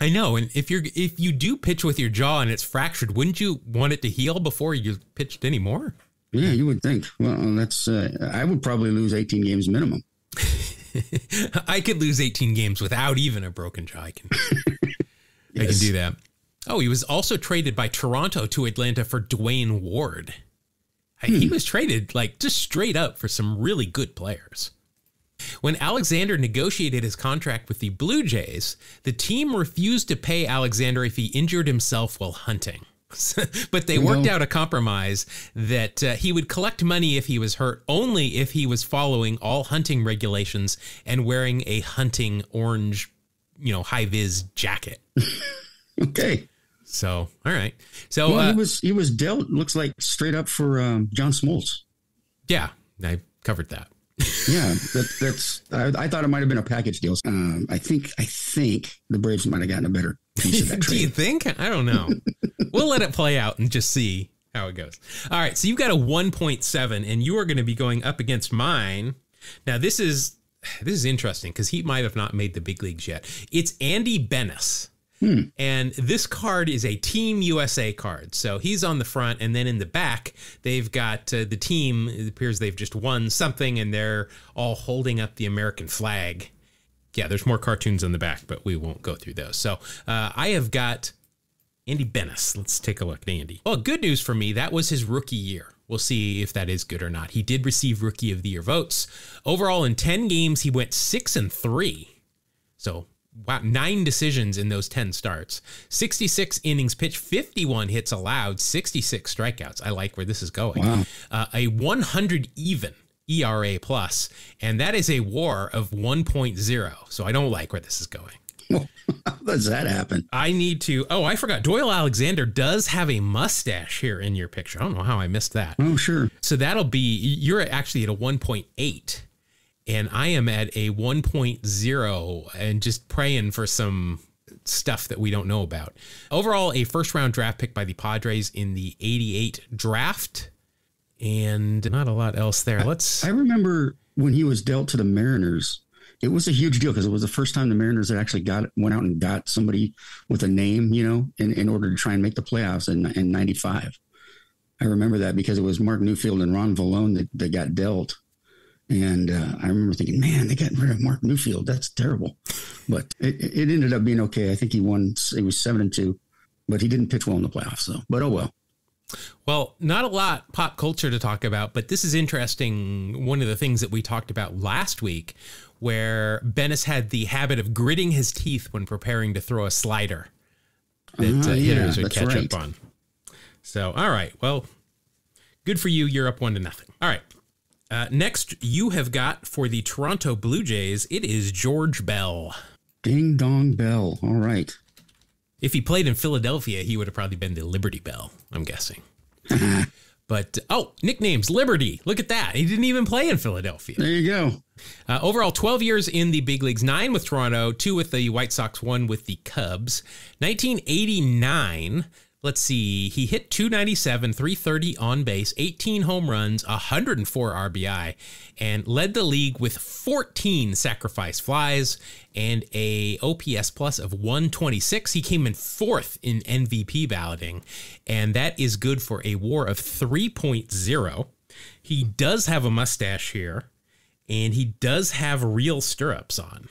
I know, and if you're if you do pitch with your jaw and it's fractured, wouldn't you want it to heal before you pitched anymore? Yeah, you would think. Well, that's uh, I would probably lose 18 games minimum. *laughs* I could lose 18 games without even a broken jaw. I can, yes. *laughs* I can do that. Oh, he was also traded by Toronto to Atlanta for Duane Ward. Hmm. He was traded like just straight up for some really good players. When Alexander negotiated his contract with the Blue Jays, the team refused to pay Alexander if he injured himself while hunting. *laughs* but they worked out a compromise that uh, he would collect money if he was hurt only if he was following all hunting regulations and wearing a hunting orange, you know, high vis jacket. *laughs* okay. So, all right. So well, uh, he was he was dealt looks like straight up for um, John Smoltz. Yeah, I covered that yeah, that, that's. I, I, thought it might have been a package deal. Um, I think. I think the Braves might have gotten a better piece of that trade. *laughs* Do you think? I don't know. *laughs* we'll let it play out and just see how it goes. All right, so you've got a 1.7, and you are going to be going up against mine. Now, this is this is interesting because he might have not made the big leagues yet. It's Andy Benes. And this card is a Team USA card. So he's on the front, and then in the back, they've got uh, the team. It appears they've just won something, and they're all holding up the American flag. Yeah, there's more cartoons on the back, but we won't go through those. So uh, I have got Andy Benes. Let's take a look at Andy. Well, good news for me. That was his rookie year. We'll see if that is good or not. He did receive rookie of the year votes. Overall, in 10 games, he went six and three. So, wow, nine decisions in those 10 starts. 66 innings pitched, 51 hits allowed, 66 strikeouts. I like where this is going. Wow. Uh, a 100 even ERA plus, and that is a war of 1.0. So, I don't like where this is going. *laughs* How does that happen? I need to. Oh, I forgot. Doyle Alexander does have a mustache here in your picture. I don't know how I missed that. Oh, sure. So that'll be, you're actually at a 1.8, and I am at a 1.0, and just praying for some stuff that we don't know about. Overall, a first round draft pick by the Padres in the 88 draft, and not a lot else there. Let's. I remember when he was dealt to the Mariners, it was a huge deal because it was the first time the Mariners had actually got went out and got somebody with a name, you know, in, in order to try and make the playoffs in in '95. I remember that because it was Marc Newfield and Ron Villone that, that got dealt. And uh, I remember thinking, man, they got rid of Marc Newfield. That's terrible. But it, it ended up being okay. I think he won. He was seven and two, but he didn't pitch well in the playoffs. So, but oh well. Well, not a lot pop culture to talk about, but this is interesting. One of the things that we talked about last week, where Benes had the habit of gritting his teeth when preparing to throw a slider that Ah, uh, yeah, hitters would catch right. up on. So, all right. Well, good for you. You're up one to nothing. All right. Uh, next, you have got for the Toronto Blue Jays, it is George Bell. Ding dong bell. All right. If he played in Philadelphia, he would have probably been the Liberty Bell, I'm guessing. *laughs* but, oh, nicknames Liberty. Look at that. He didn't even play in Philadelphia. There you go. Uh, overall, 12 years in the big leagues, nine with Toronto, two with the White Sox, one with the Cubs. 1989, let's see, he hit 297, 330 on base, 18 home runs, 104 RBI, and led the league with 14 sacrifice flies and a OPS plus of 126. He came in fourth in MVP balloting, and that is good for a war of 3.0. He does have a mustache here and he does have real stirrups on.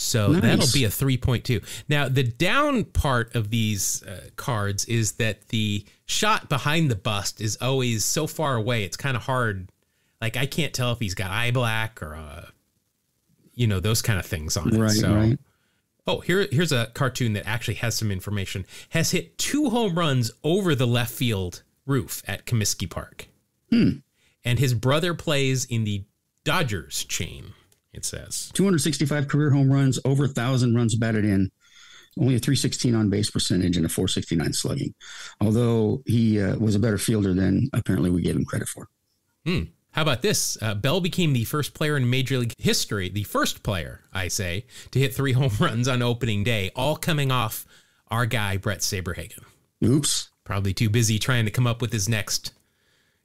So Nice. that'll be a 3.2. Now, the down part of these uh, cards is that the shot behind the bust is always so far away, it's kind of hard. Like, I can't tell if he's got eye black or, uh, you know, those kind of things on it. Right, so, right. Oh, here, here's a cartoon that actually has some information. Has hit two home runs over the left field roof at Comiskey Park. And his brother plays in the Dodgers chain, it says. 265 career home runs, over 1,000 runs batted in, only a 316 on base percentage and a 469 slugging. Although he uh, was a better fielder than apparently we gave him credit for. How about this? Uh, Bell became the first player in Major League history, the first player, I say, to hit three *laughs* home runs on opening day, all coming off our guy, Bret Saberhagen. Oops. Probably too busy trying to come up with his next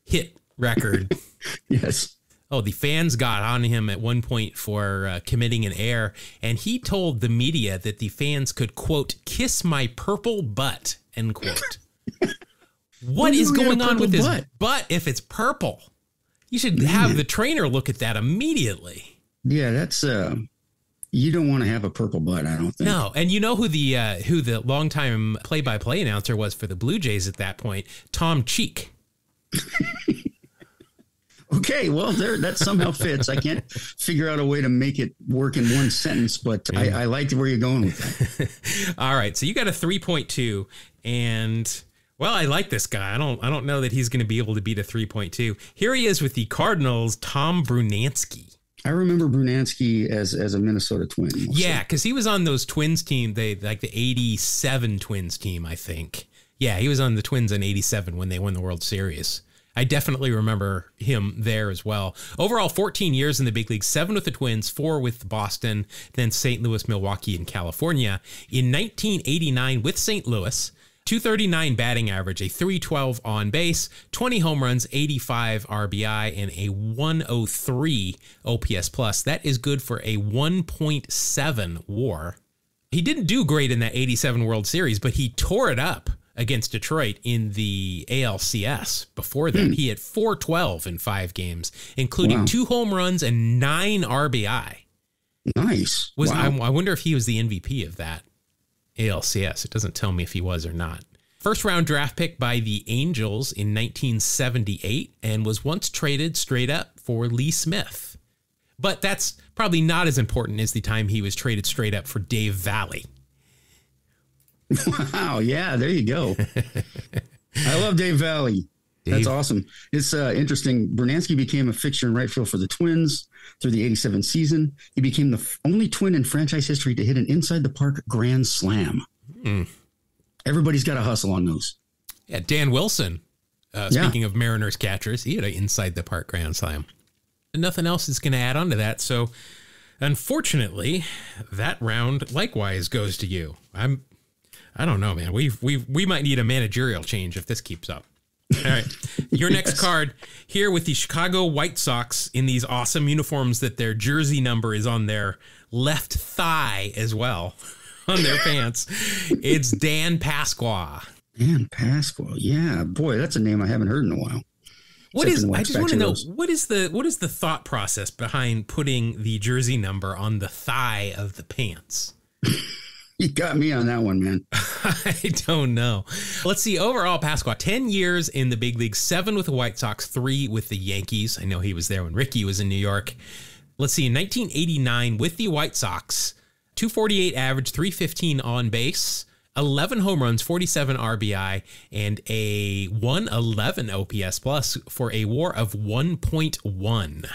hit record. *laughs* Yes. Oh, the fans got on him at one point for uh, committing an error, and he told the media that the fans could, quote, kiss my purple butt, end quote. *laughs* what is you get a going on with his butt? butt if it's purple? You should have the trainer look at that immediately. Yeah, that's uh you don't want to have a purple butt, I don't think. No, and you know who the uh, who the longtime play-by-play announcer was for the Blue Jays at that point? Tom Cheek. *laughs* Okay, well there that somehow fits. I can't figure out a way to make it work in one sentence, but I, I liked where you're going with that. *laughs* All right, so you got a 3.2 and well, I like this guy. I don't I don't know that he's going to be able to beat a 3.2. Here he is with the Cardinals, Tom Brunansky. I remember Brunansky as as a Minnesota twin. Yeah, cuz he was on those Twins team, they like the 87 Twins team, I think. Yeah, he was on the Twins in 87 when they won the World Series. I definitely remember him there as well. Overall, 14 years in the big league, seven with the Twins, four with Boston, then St. Louis, Milwaukee, and California. In 1989 with St. Louis, 239 batting average, a 312 on base, 20 home runs, 85 RBI, and a 103 OPS plus. That is good for a 1.7 war. He didn't do great in that 87 World Series, but he tore it up against Detroit in the ALCS. Before that, hmm. he had 412 in five games, including Wow. two home runs and nine RBI. Nice. Was wow. I, I wonder if he was the MVP of that ALCS. It doesn't tell me if he was or not. First round draft pick by the Angels in 1978 and was once traded straight up for Lee Smith. But that's probably not as important as the time he was traded straight up for Dave Valle. *laughs* Wow. Yeah, there you go. *laughs* I love Dave Valle. That's awesome. It's uh, interesting. Brunansky became a fixture in right field for the Twins through the 87 season. He became the only twin in franchise history to hit an inside the park grand slam. Hmm. Everybody's got a hustle on those. Yeah, Dan Wilson. Uh, Yeah. speaking of Mariners catchers, he had an inside the park grand slam. And nothing else is going to add on to that. So, unfortunately, that round likewise goes to you. I'm, I don't know, man. We we we might need a managerial change if this keeps up. All right, *laughs* your next card here with the Chicago White Sox in these awesome uniforms that their jersey number is on their left thigh as well *laughs* on their pants. It's Dan Pasqua. Dan Pasqua. Yeah, boy, that's a name I haven't heard in a while. What Except is? I just want to know what is the what is the thought process behind putting the jersey number on the thigh of the pants? *laughs* *laughs* You got me on that one, man. *laughs* I don't know. Let's see. Overall, Pasqua, 10 years in the big league, seven with the White Sox, three with the Yankees. I know he was there when Rickey was in New York. Let's see. In 1989, with the White Sox, 248 average, 315 on base, 11 home runs, 47 RBI, and a 111 OPS plus for a war of 1.1.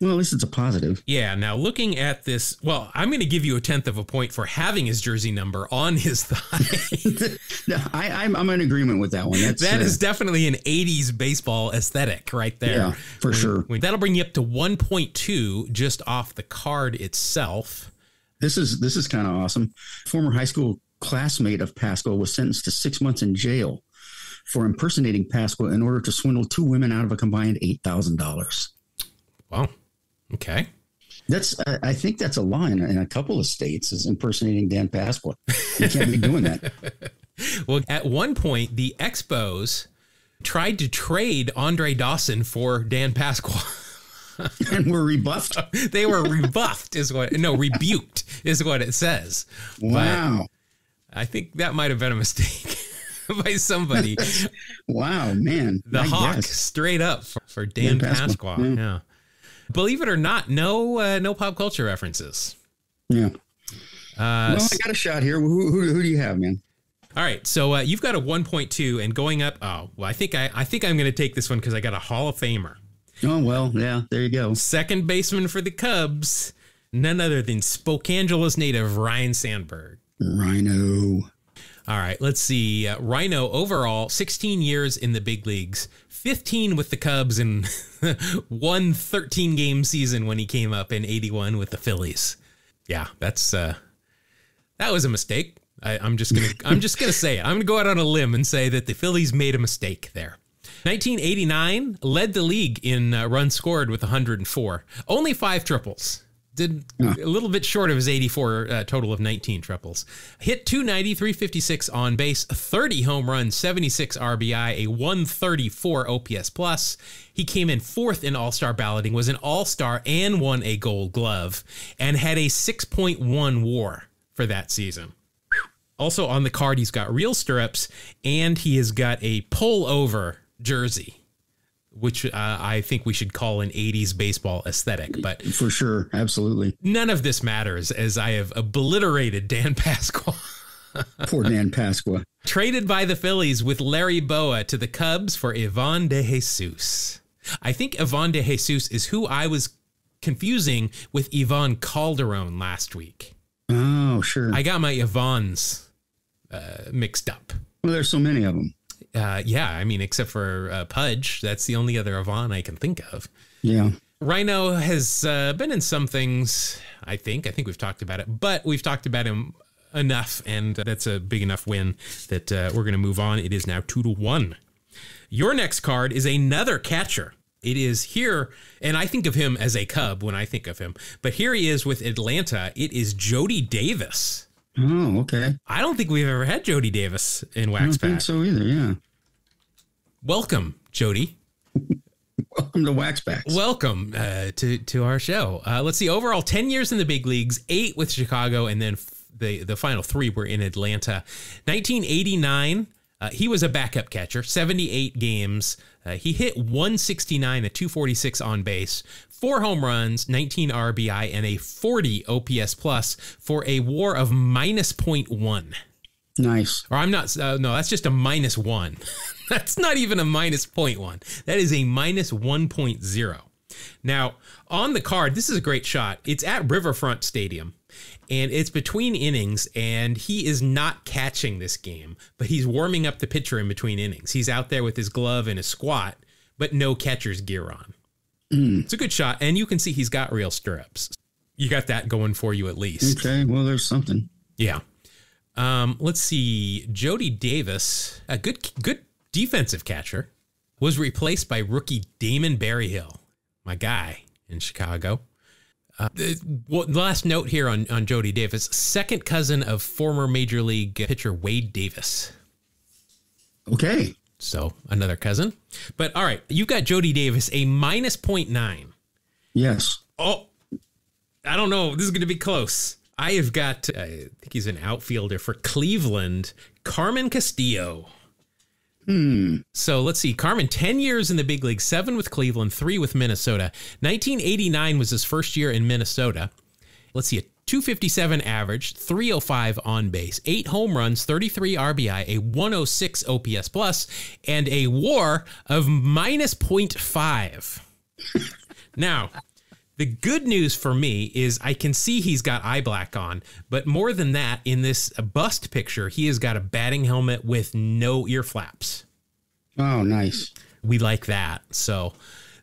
Well, at least it's a positive. Yeah, now looking at this, well, I'm going to give you a tenth of a point for having his jersey number on his *laughs* thigh. No, I, I'm, I'm in agreement with that one. That's That uh, is definitely an 80s baseball aesthetic right there. Yeah, for sure. When- That'll bring you up to 1.2 just off the card itself. This is this is kind of awesome. Former high school classmate of Pasqua was sentenced to six months in jail for impersonating Pasqua in order to swindle two women out of a combined eight thousand dollars. Wow. Okay. That's I think that's a law in, in a couple of states is impersonating Dan Pasqua. You can't be doing that. *laughs* Well, at one point, the Expos tried to trade Andre Dawson for Dan Pasqua. *laughs* And we're rebuffed. *laughs* they were rebuffed, is what, no, rebuked is what it says. Wow. I think that might have been a mistake by somebody. Wow, man. the I hawk guess. straight up for, for Dan, Dan Pasqua, Pasqua. yeah. Yeah. Believe it or not, no uh, no pop culture references. Yeah. Uh, Well, I got a shot here. Who, who, who do you have, man? all right, so uh, you've got a 1.2 and going up. Oh, well, I think I, I think I'm going to take this one because I got a Hall of Famer, Oh well, yeah. There you go. second baseman for the Cubs, none other than Spokangelos native Ryne Sandberg. Ryno. All right, let's see. Uh, Ryno overall, 16 years in the big leagues, 15 with the Cubs, and *laughs* one 13 game season when he came up in 81 with the Phillies. Yeah, that's uh, that was a mistake. I, I'm just gonna I'm just gonna say it. I'm gonna go out on a limb and say that the Phillies made a mistake there. 1989 led the league in uh, runs scored with 104, only five triples. Did a little bit short of his 84 uh, total of 19 triples. Hit 290, 356 on base, 30 home runs, 76 RBI, a 134 OPS plus. He came in fourth in All Star balloting, was an All Star, and won a Gold Glove, and had a 6.1 WAR for that season. Also on the card, he's got real stirrups and he has got a pull over jersey, which uh, I think we should call an 80s baseball aesthetic. But For sure. Absolutely. none of this matters as I have obliterated Dan *laughs* Pasqua. Poor Dan Pasqua. Traded by the Phillies with Larry Bowa to the Cubs for Ivan de Jesus. I think Ivan de Jesus is who I was confusing with Ivan Calderon last week. Oh, sure. I got my Ivans uh, mixed up. well, there's so many of them. Uh, yeah, I mean, except for uh, Pudge, that's the only other Avon I can think of. Yeah. Ryno has uh, been in some things, I think. I think we've talked about it, but we've talked about him enough, and that's a big enough win that uh, we're going to move on. It is now two to one. Your next card is another catcher. It is here, and I think of him as a Cub when I think of him. But here he is with Atlanta. It is Jody Davis. Oh, okay. I don't think we've ever had Jody Davis in I don't think so either. Yeah. Welcome, Jody. *laughs* Welcome to Wax Packs. Welcome uh, to to our show. Uh, let's see. Overall, ten years in the big leagues, eight with Chicago, and then the the final three were in Atlanta. 1989. Uh, he was a backup catcher, 78 games. Uh, he hit 169 at 246 on base, four home runs, 19 RBI, and a 40 OPS plus for a WAR of minus 0.1. nice. Or I'm not, uh, no, that's just a minus one. *laughs* that's not even a minus 0.1. That is a minus 1.0. Now, on the card, this is a great shot. It's at Riverfront Stadium, and it's between innings, and he is not catching this game, but he's warming up the pitcher in between innings. He's out there with his glove and his squat, but no catcher's gear on. It's a good shot, and you can see he's got real stirrups. You got that going for you at least. Okay. Well, there's something. Yeah. Um, let's see. Jody Davis, a good good defensive catcher, was replaced by rookie Damon Berryhill, my guy in Chicago. Uh, the, well, the last note here on, on Jody Davis, second cousin of former major league pitcher Wade Davis. Okay. So another cousin. But all right, you've got Jody Davis, a minus 0.9. Yes. Oh, I don't know. This is going to be close. I have got, I think he's an outfielder for Cleveland, Carmen Castillo. Hmm. So let's see. Carmen, 10 years in the big league, seven with Cleveland, three with Minnesota. 1989 was his first year in Minnesota. Let's see, a 257 average, 305 on base, eight home runs, 33 RBI, a 106 OPS plus, and a war of minus 0.5. *laughs* now, the good news for me is I can see he's got eye black on, but more than that, in this bust picture, he has got a batting helmet with no ear flaps. Oh, nice. We like that. So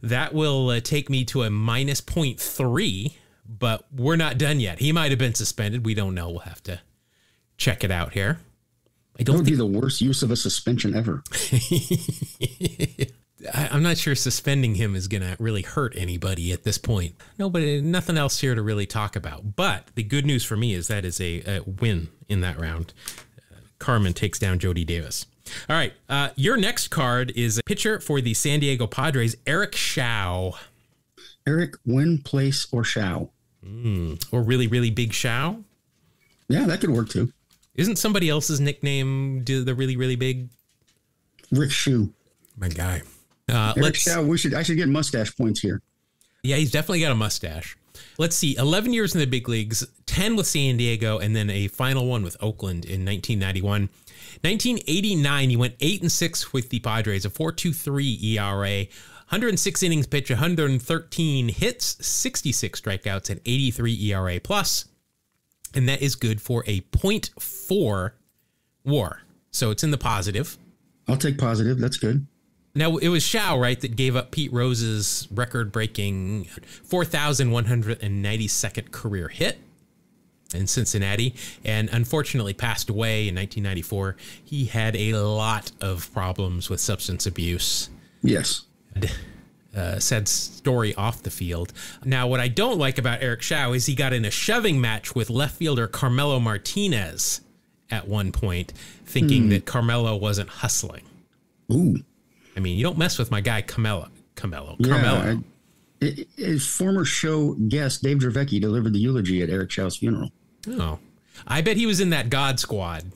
that will uh, take me to a minus 0.3, but we're not done yet. He might have been suspended. We don't know. We'll have to check it out here. I don't that would think be the worst use of a suspension ever. *laughs* I, I'm not sure suspending him is going to really hurt anybody at this point. Nobody, nothing else here to really talk about. But the good news for me is that is a, a win in that round. Uh, Carmen takes down Jody Davis. All right, uh, your next card is a pitcher for the San Diego Padres, Eric Show, Eric, win, place, or shall. or really, really big Show. Yeah, that could work too. Isn't somebody else's nickname the really, really big? Rick Shoe. My guy. Uh, Eric let's. Show. We should. I should get mustache points here. Yeah, he's definitely got a mustache. Let's see, 11 years in the big leagues, 10 with San Diego, and then a final one with Oakland in 1991. 1989, he went 8 and 6 with the Padres, a 4.23 ERA, 106 innings pitched, 113 hits, 66 strikeouts, and 83 ERA plus, and that is good for a 0.4 WAR. So it's in the positive. I'll take positive. That's good. Now it was Show, right, that gave up Pete Rose's record-breaking 4,192nd career hit in Cincinnati, and unfortunately passed away in 1994. He had a lot of problems with substance abuse. Yes. Uh, sad story off the field. Now, what I don't like about Eric Show is he got in a shoving match with left fielder Carmelo Martinez at one point, thinking that Carmelo wasn't hustling. Ooh. I mean, you don't mess with my guy Carmelo. Carmelo. Yeah. Carmelo. I- His former show guest Dave Dravecky delivered the eulogy at Eric Show's funeral. Oh, I bet he was in that God Squad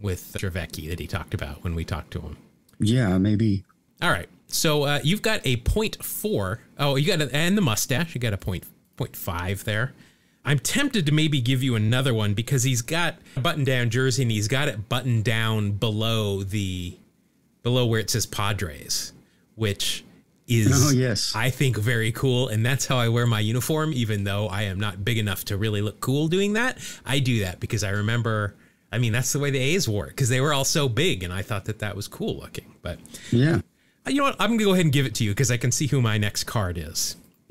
with Dravecky that he talked about when we talked to him. Yeah, maybe. All right, so uh, you've got a point four. Oh, you got a, and the mustache. You got a point point five there. I'm tempted to maybe give you another one because he's got a button down jersey and he's got it buttoned down below the below where it says Padres, which is Oh, yes. I think very cool, and that's how I wear my uniform. Even though I am not big enough to really look cool doing that, I do that because I remember. I mean, that's the way the A's wore it because they were all so big, and I thought that that was cool looking. But Yeah. uh, you know what? I'm gonna go ahead and give it to you because I can see who my next card is. *laughs*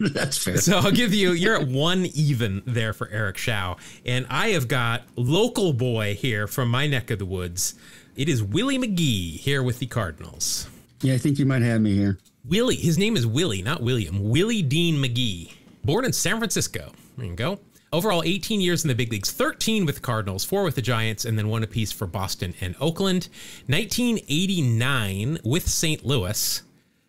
That's fair. So I'll give you, you're at one even there for Eric Show. And I have got local boy here from my neck of the woods. It is Willie McGee here with the Cardinals. Yeah, I think you might have me here. Willie, his name is Willie, not William. Willie Dean McGee. Born in San Francisco. There you go. Overall, 18 years in the big leagues, 13 with the Cardinals, four with the Giants, and then one apiece for Boston and Oakland. 1989 with St. Louis.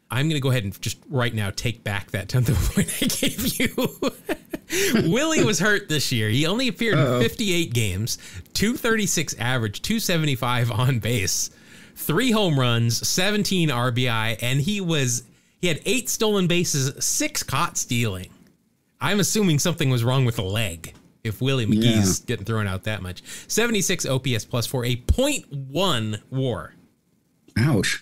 I'm going to go ahead and just right now take back that *laughs* tenth of a point I gave you. *laughs* Willie was hurt this year. He only appeared in 58 games, 236 average, 275 on base, three home runs, 17 RBI, and he was he had eight stolen bases, six caught stealing. I'm assuming something was wrong with the leg. If Willie McGee's getting thrown out that much, 76 OPS plus for a .1 WAR. Ouch.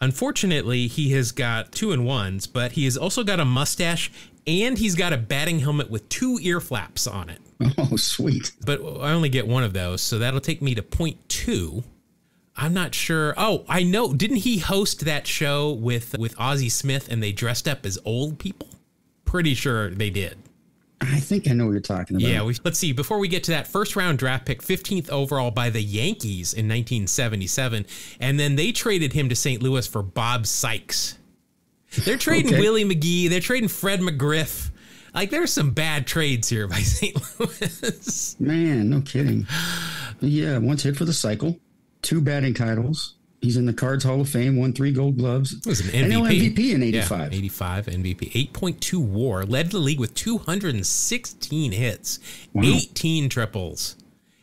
Unfortunately, he has got two and ones, but he has also got a mustache and he's got a batting helmet with two ear flaps on it. Oh, sweet. But I only get one of those, so that'll take me to point two. I'm not sure. Oh, I know. Didn't he host that show with with Ozzie Smith and they dressed up as old people? Pretty sure they did. I think I know what you're talking about. Yeah, we, let's see. Before we get to that, first round draft pick, 15th overall by the Yankees in 1977. And then they traded him to St. Louis for Bob Sykes. They're trading Okay. Willie McGee. They're trading Fred McGriff. Like, there's some bad trades here by *laughs* St. Louis. Man, no kidding. Yeah, once hit for the cycle, two batting titles. He's in the Cards Hall of Fame, won three gold gloves. He was an MVP. MVP in Yeah, 85. 85 MVP. 8.2 war. Led the league with 216 hits, Wow. 18 triples,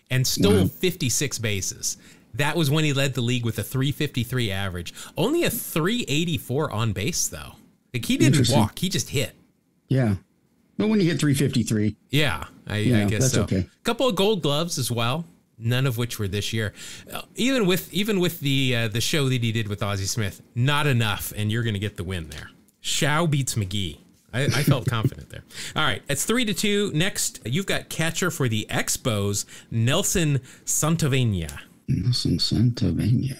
and stole Wow. 56 bases. That was when he led the league with a 353 average. Only a 384 on base, though. Like he didn't walk, he just hit. Yeah. But when you hit 353, Yeah, I, I guess that's so. okay. couple of gold gloves as well. None of which were this year. Uh, even with even with the uh, the show that he did with Ozzie Smith, not enough, and you're going to get the win there. Show beats McGee. I, I felt *laughs* confident there. All right, it's three to two. Next, you've got catcher for the Expos, Nelson Santovenia. Nelson Santovenia.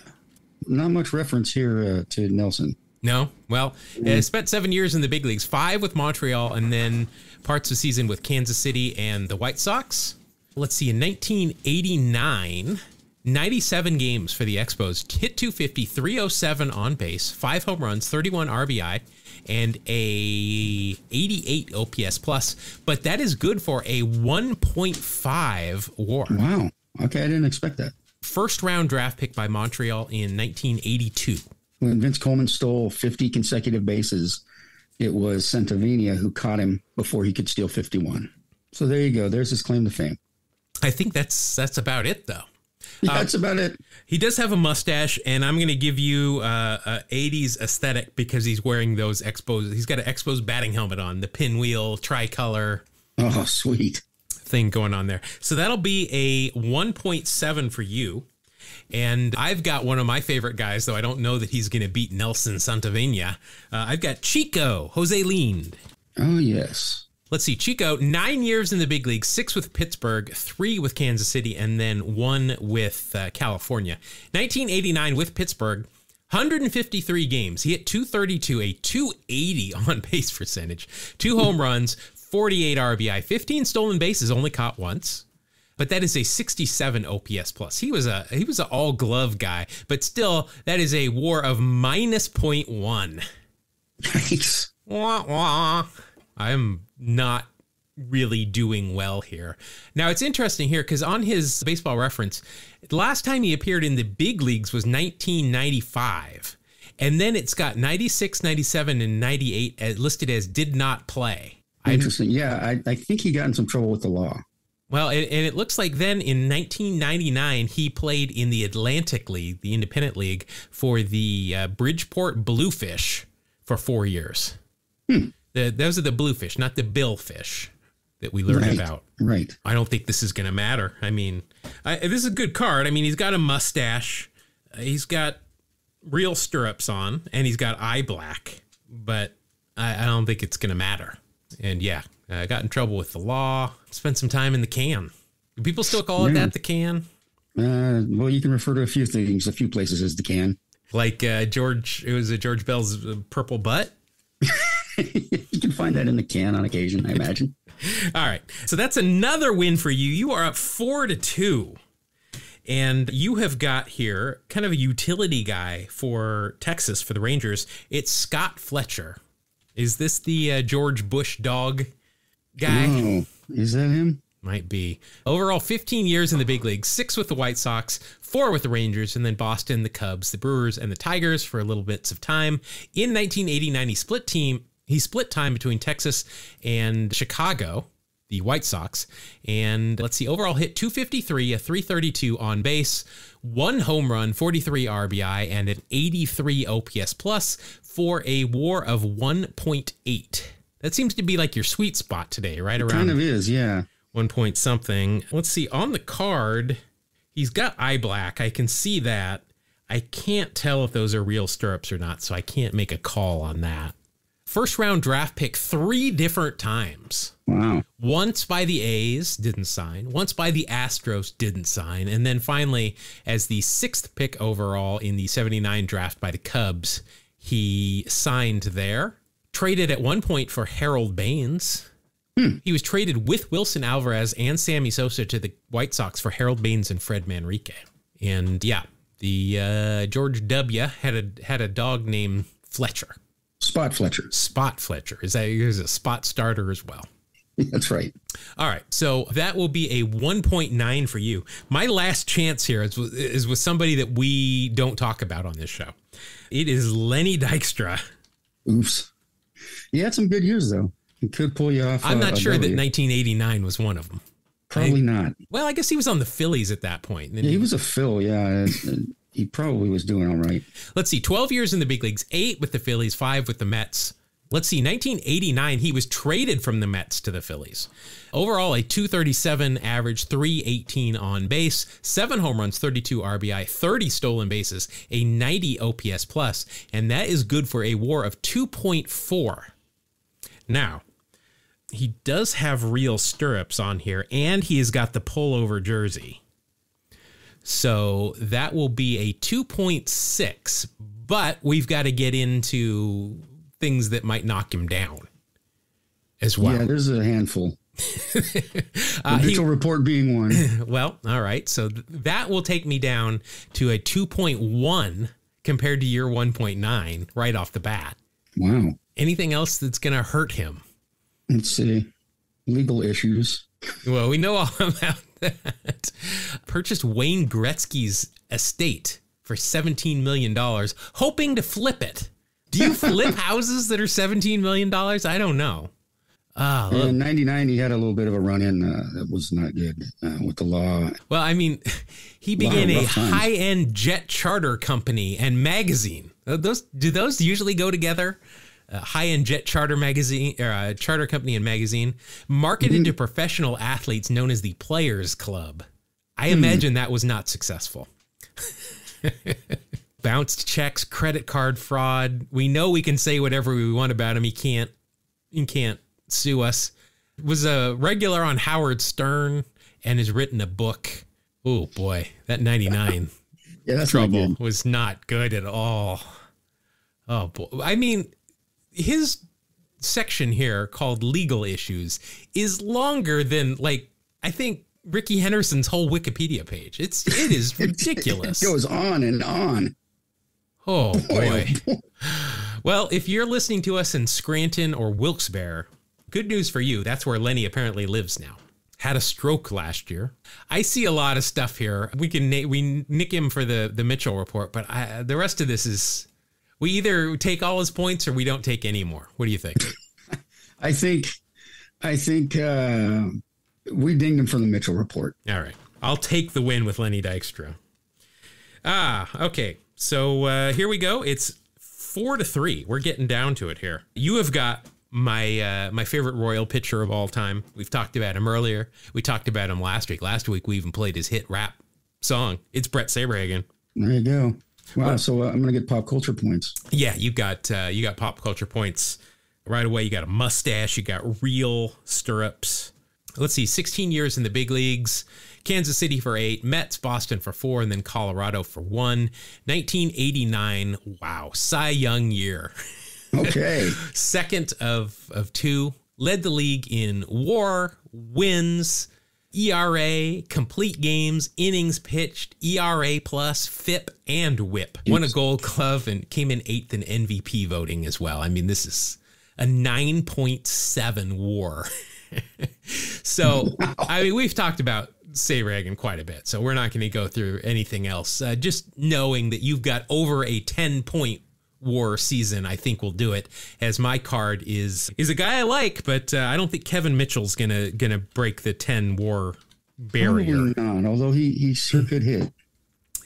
Not much reference here uh, to Nelson. No, well, Mm. uh, spent seven years in the big leagues, five with Montreal, and then parts of the season with Kansas City and the White Sox. Let's see, in 1989, 97 games for the Expos, hit 250, 307 on base, five home runs, 31 RBI, and a 88 OPS plus. But that is good for a 1.5 WAR. Wow. Okay, I didn't expect that. First round draft pick by Montreal in 1982. When Vince Coleman stole 50 consecutive bases, it was Santovenia who caught him before he could steal 51. So there you go. There's his claim to fame. I think that's that's about it, though. Yeah, that's about it. He does have a mustache, and I'm going to give you uh, a 80s aesthetic because he's wearing those Expos. He's got an Expos batting helmet on, the pinwheel tricolor Oh, sweet. thing going on there. So that'll be a 1.7 for you. And I've got one of my favorite guys, though I don't know that he's going to beat Nelson Santovenia. Uh, I've got Chico Jose Lind. Oh, yes. Let's see, Chico, nine years in the big league, six with Pittsburgh, three with Kansas City, and then one with uh, California. 1989 with Pittsburgh, 153 games. He hit 232, a 280 *laughs* on base percentage, two home runs, 48 RBI, 15 stolen bases, only caught once. But that is a 67 OPS plus. He was a he was an all glove guy, but still that is a WAR of minus 0.1. *laughs* Nice. Wah, wah. I'm not really doing well here. Now it's interesting here because on his baseball reference, the last time he appeared in the big leagues was 1995. And then it's got 96, 97, and 98 as- listed as did not play. I, Interesting. Yeah, I, I think he got in some trouble with the law. well, and, and it looks like then in 1999, he played in the Atlantic League, the independent league, for the uh, Bridgeport Bluefish for four years. The, those are the bluefish, not the billfish that we learned Right. about. Right. I don't think this is going to matter. I mean, I, this is a good card. I mean, he's got a mustache, uh, he's got real stirrups on, and he's got eye black, but I, I don't think it's going to matter. And yeah, I got in trouble with the law. Spent some time in the can. Do people still call it that? The can, Uh, well, you can refer to a few things, a few places as the can. like uh, George. It was a George Bell's uh, purple butt. *laughs* *laughs* you can find that in the can on occasion, I imagine. *laughs* All right. So that's another win for you. You are up four to two. And you have got here kind of a utility guy for Texas for the Rangers. It's Scott Fletcher. Is this the uh, George Bush dog guy? Oh, is that him? Might be. Overall, 15 years in the big leagues, six with the White Sox, four with the Rangers, and then Boston, the Cubs, the Brewers, and the Tigers for a little bits of time. In 1989, he split team. He split time between Texas and Chicago, the White Sox. And let's see, overall hit 253, a 332 on base, one home run, 43 RBI, and an 83 OPS plus for a war of 1.8. That seems to be like your sweet spot today, right around Kind of is, yeah. one point something. Let's see. On the card, he's got eye black. I can see that. I can't tell if those are real stirrups or not, so I can't make a call on that. First round draft pick three different times. Wow. Once by the A's, didn't sign. Once by the Astros, didn't sign. And then finally, as the sixth pick overall in the 79 draft by the Cubs, he signed there. Traded at one point for Harold Baines. He was traded with Wilson Alvarez and Sammy Sosa to the White Sox for Harold Baines and Fred Manrique. And yeah, the uh, George W had a had a dog named Fletcher, Spot Fletcher. Spot Fletcher. Is that he a spot starter as well? *laughs* That's right. All right, so that will be a 1.9 for you. My last chance here is with, is with somebody that we don't talk about on this show. It is Lenny Dykstra. Oops. He had some good years, though. He could pull you off. I'm uh, not a sure that 1989 was one of them. Probably not. Well, I guess he was on the Phillies at that point. Yeah, he was a Phil. Yeah. He probably was doing all right. Let's see, 12 years in the big leagues, eight with the Phillies, five with the Mets. Let's see, 1989, he was traded from the Mets to the Phillies. Overall, a 237 average, 318 on base, seven home runs, 32 RBI, 30 stolen bases, a 90 OPS plus, and that is good for a war of 2.4. Now, he does have real stirrups on here, and he has got the pullover jersey. So that will be a 2.6, but we've got to get into things that might knock him down as well. Yeah, there's a handful. *laughs* The Uh, he- Mitchell report being one. *laughs* well, all right. So th- that will take me down to a 2.1 compared to your 1.9 right off the bat. Wow. Anything else that's going to hurt him? Let's see. Legal issues. Well, we know all *laughs* about that. *laughs* Purchased Wayne Gretzky's estate for $17 million, hoping to flip it. Do you flip *laughs* houses that are $17 million? I don't know. Ah. In '99, he had a little bit of a run in uh, that was not good uh, with the law. Well, I mean, *laughs* he began a rough times. high-end jet charter company and magazine. Those do those usually go together? A high-end jet charter magazine, or a charter company and magazine, marketed Mm-hmm. to professional athletes known as the Players Club. I Hmm. imagine that was not successful. *laughs* Bounced checks, credit card fraud. We know we can say whatever we want about him. He can't. He can't sue us. Was a regular on Howard Stern and has written a book. Oh boy, that 99 *laughs* Yeah, that's trouble was not good at all. Oh boy. I mean, his section here called legal issues is longer than like I think Rickey Henderson's whole Wikipedia page. It's it is *laughs* ridiculous. It goes on and on. Oh, oh boy. well, if you're listening to us in Scranton or Wilkes-Barre, good news for you. That's where Lenny apparently lives now. Had a stroke last year. I see a lot of stuff here. We can na- we nick him for the the Mitchell report, but I, the rest of this is we either take all his points or we don't take any more. What do you think? *laughs* I think, I think uh, we dinged him from the Mitchell report. All right. I'll take the win with Lenny Dykstra. Ah, okay. So uh, here we go. It's four to three. We're getting down to it here. You have got my uh, my favorite Royal pitcher of all time. We've talked about him earlier. We talked about him last week. Last week we even played his hit rap song. It's Bret Saberhagen. There you go. Wow. So uh, I'm going to get pop culture points. Yeah, you got uh, you got pop culture points right away. You got a mustache. You got real stirrups. Let's see, 16 years in the big leagues. Kansas City for eight, Mets, Boston for four, and then Colorado for one. 1989. Wow, Cy Young year. *laughs* Okay. Second of of two, led the league in WAR, wins, ERA, complete games, innings pitched, ERA plus, FIP, and WHIP. Won a Gold Glove and came in eighth in MVP voting as well. I mean, this is a 9.7 WAR. *laughs* so, I mean, we've talked about Saberhagen quite a bit, so we're not going to go through anything else. Uh, just knowing that you've got over a 10 point war season i think will do it as my card is is a guy i like but uh, i don't think kevin mitchell's gonna gonna break the 10 war barrier. Not, although he, he sure could hit.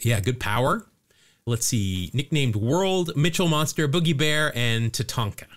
yeah good power. Let's see nicknamed world mitchell monster boogie bear and tatanka.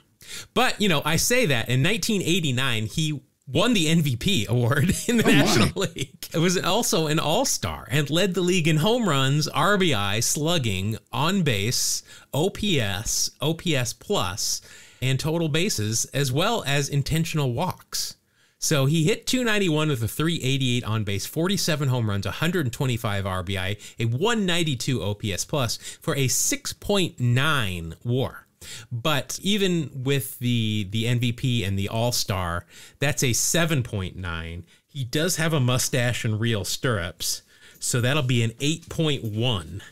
But you know i say that in 1989 he won the MVP award *laughs* in the Oh, my. National League. It was also an all-star and led the league in home runs, RBI, slugging, on base, OPS, OPS plus, and total bases, as well as intentional walks. So he hit 291 with a 388 on base, 47 home runs, 125 RBI, a 192 OPS plus for a 6.9 WAR. But even with the the MVP and the All Star, that's a 7.9. He does have a mustache and real stirrups, so that'll be an 8.1.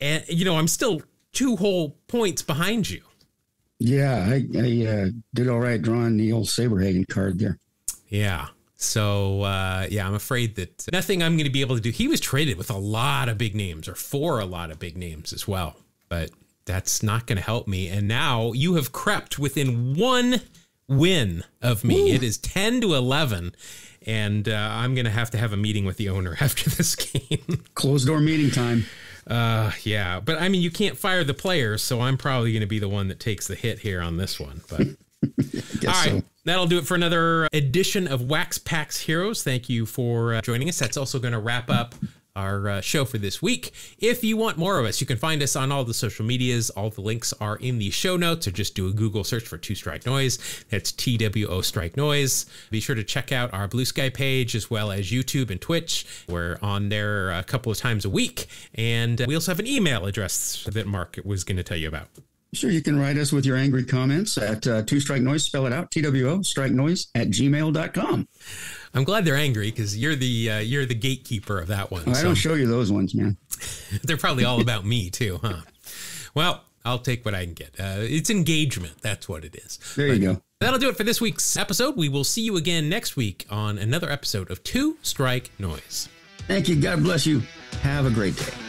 And you know, I'm still two whole points behind you. Yeah, I, I uh, did all right drawing the old Saberhagen card there. Yeah. So uh, yeah, I'm afraid that nothing I'm going to be able to do. He was traded with a lot of big names, or for a lot of big names as well, but that's not going to help me. And now you have crept within one win of me. It is ten to eleven, and uh, I'm going to have to have a meeting with the owner *laughs* after this game. Closed door meeting time. uh, yeah, but I mean, you can't fire the players, so I'm probably going to be the one that takes the hit here on this one. But. *laughs* All right. so. That'll do it for another edition of Wax Packs Heroes. Thank you for uh, joining us. That's also going to wrap up our uh, show for this week. If you want more of us, you can find us on all the social medias. All the links are in the show notes, or just do a Google search for Two Strike Noise. That's T W O Strike Noise. Be sure to check out our Blue Sky page as well as YouTube and Twitch. We're on there a couple of times a week. And we also have an email address that Mark was going to tell you about. Sure, you can write us with your angry comments at uh, two strike noise, spell it out, T W O, strike noise at gmail.com. I'm glad they're angry because you're the uh, you're the gatekeeper of that one. I so- don't show you those ones, man. *laughs* They're probably all about me too, huh? Well, I'll take what I can get. Uh, it's engagement. That's what it is. There you go. That'll do it for this week's episode. We will see you again next week on another episode of Two Strike Noise. Thank you. God bless you. Have a great day.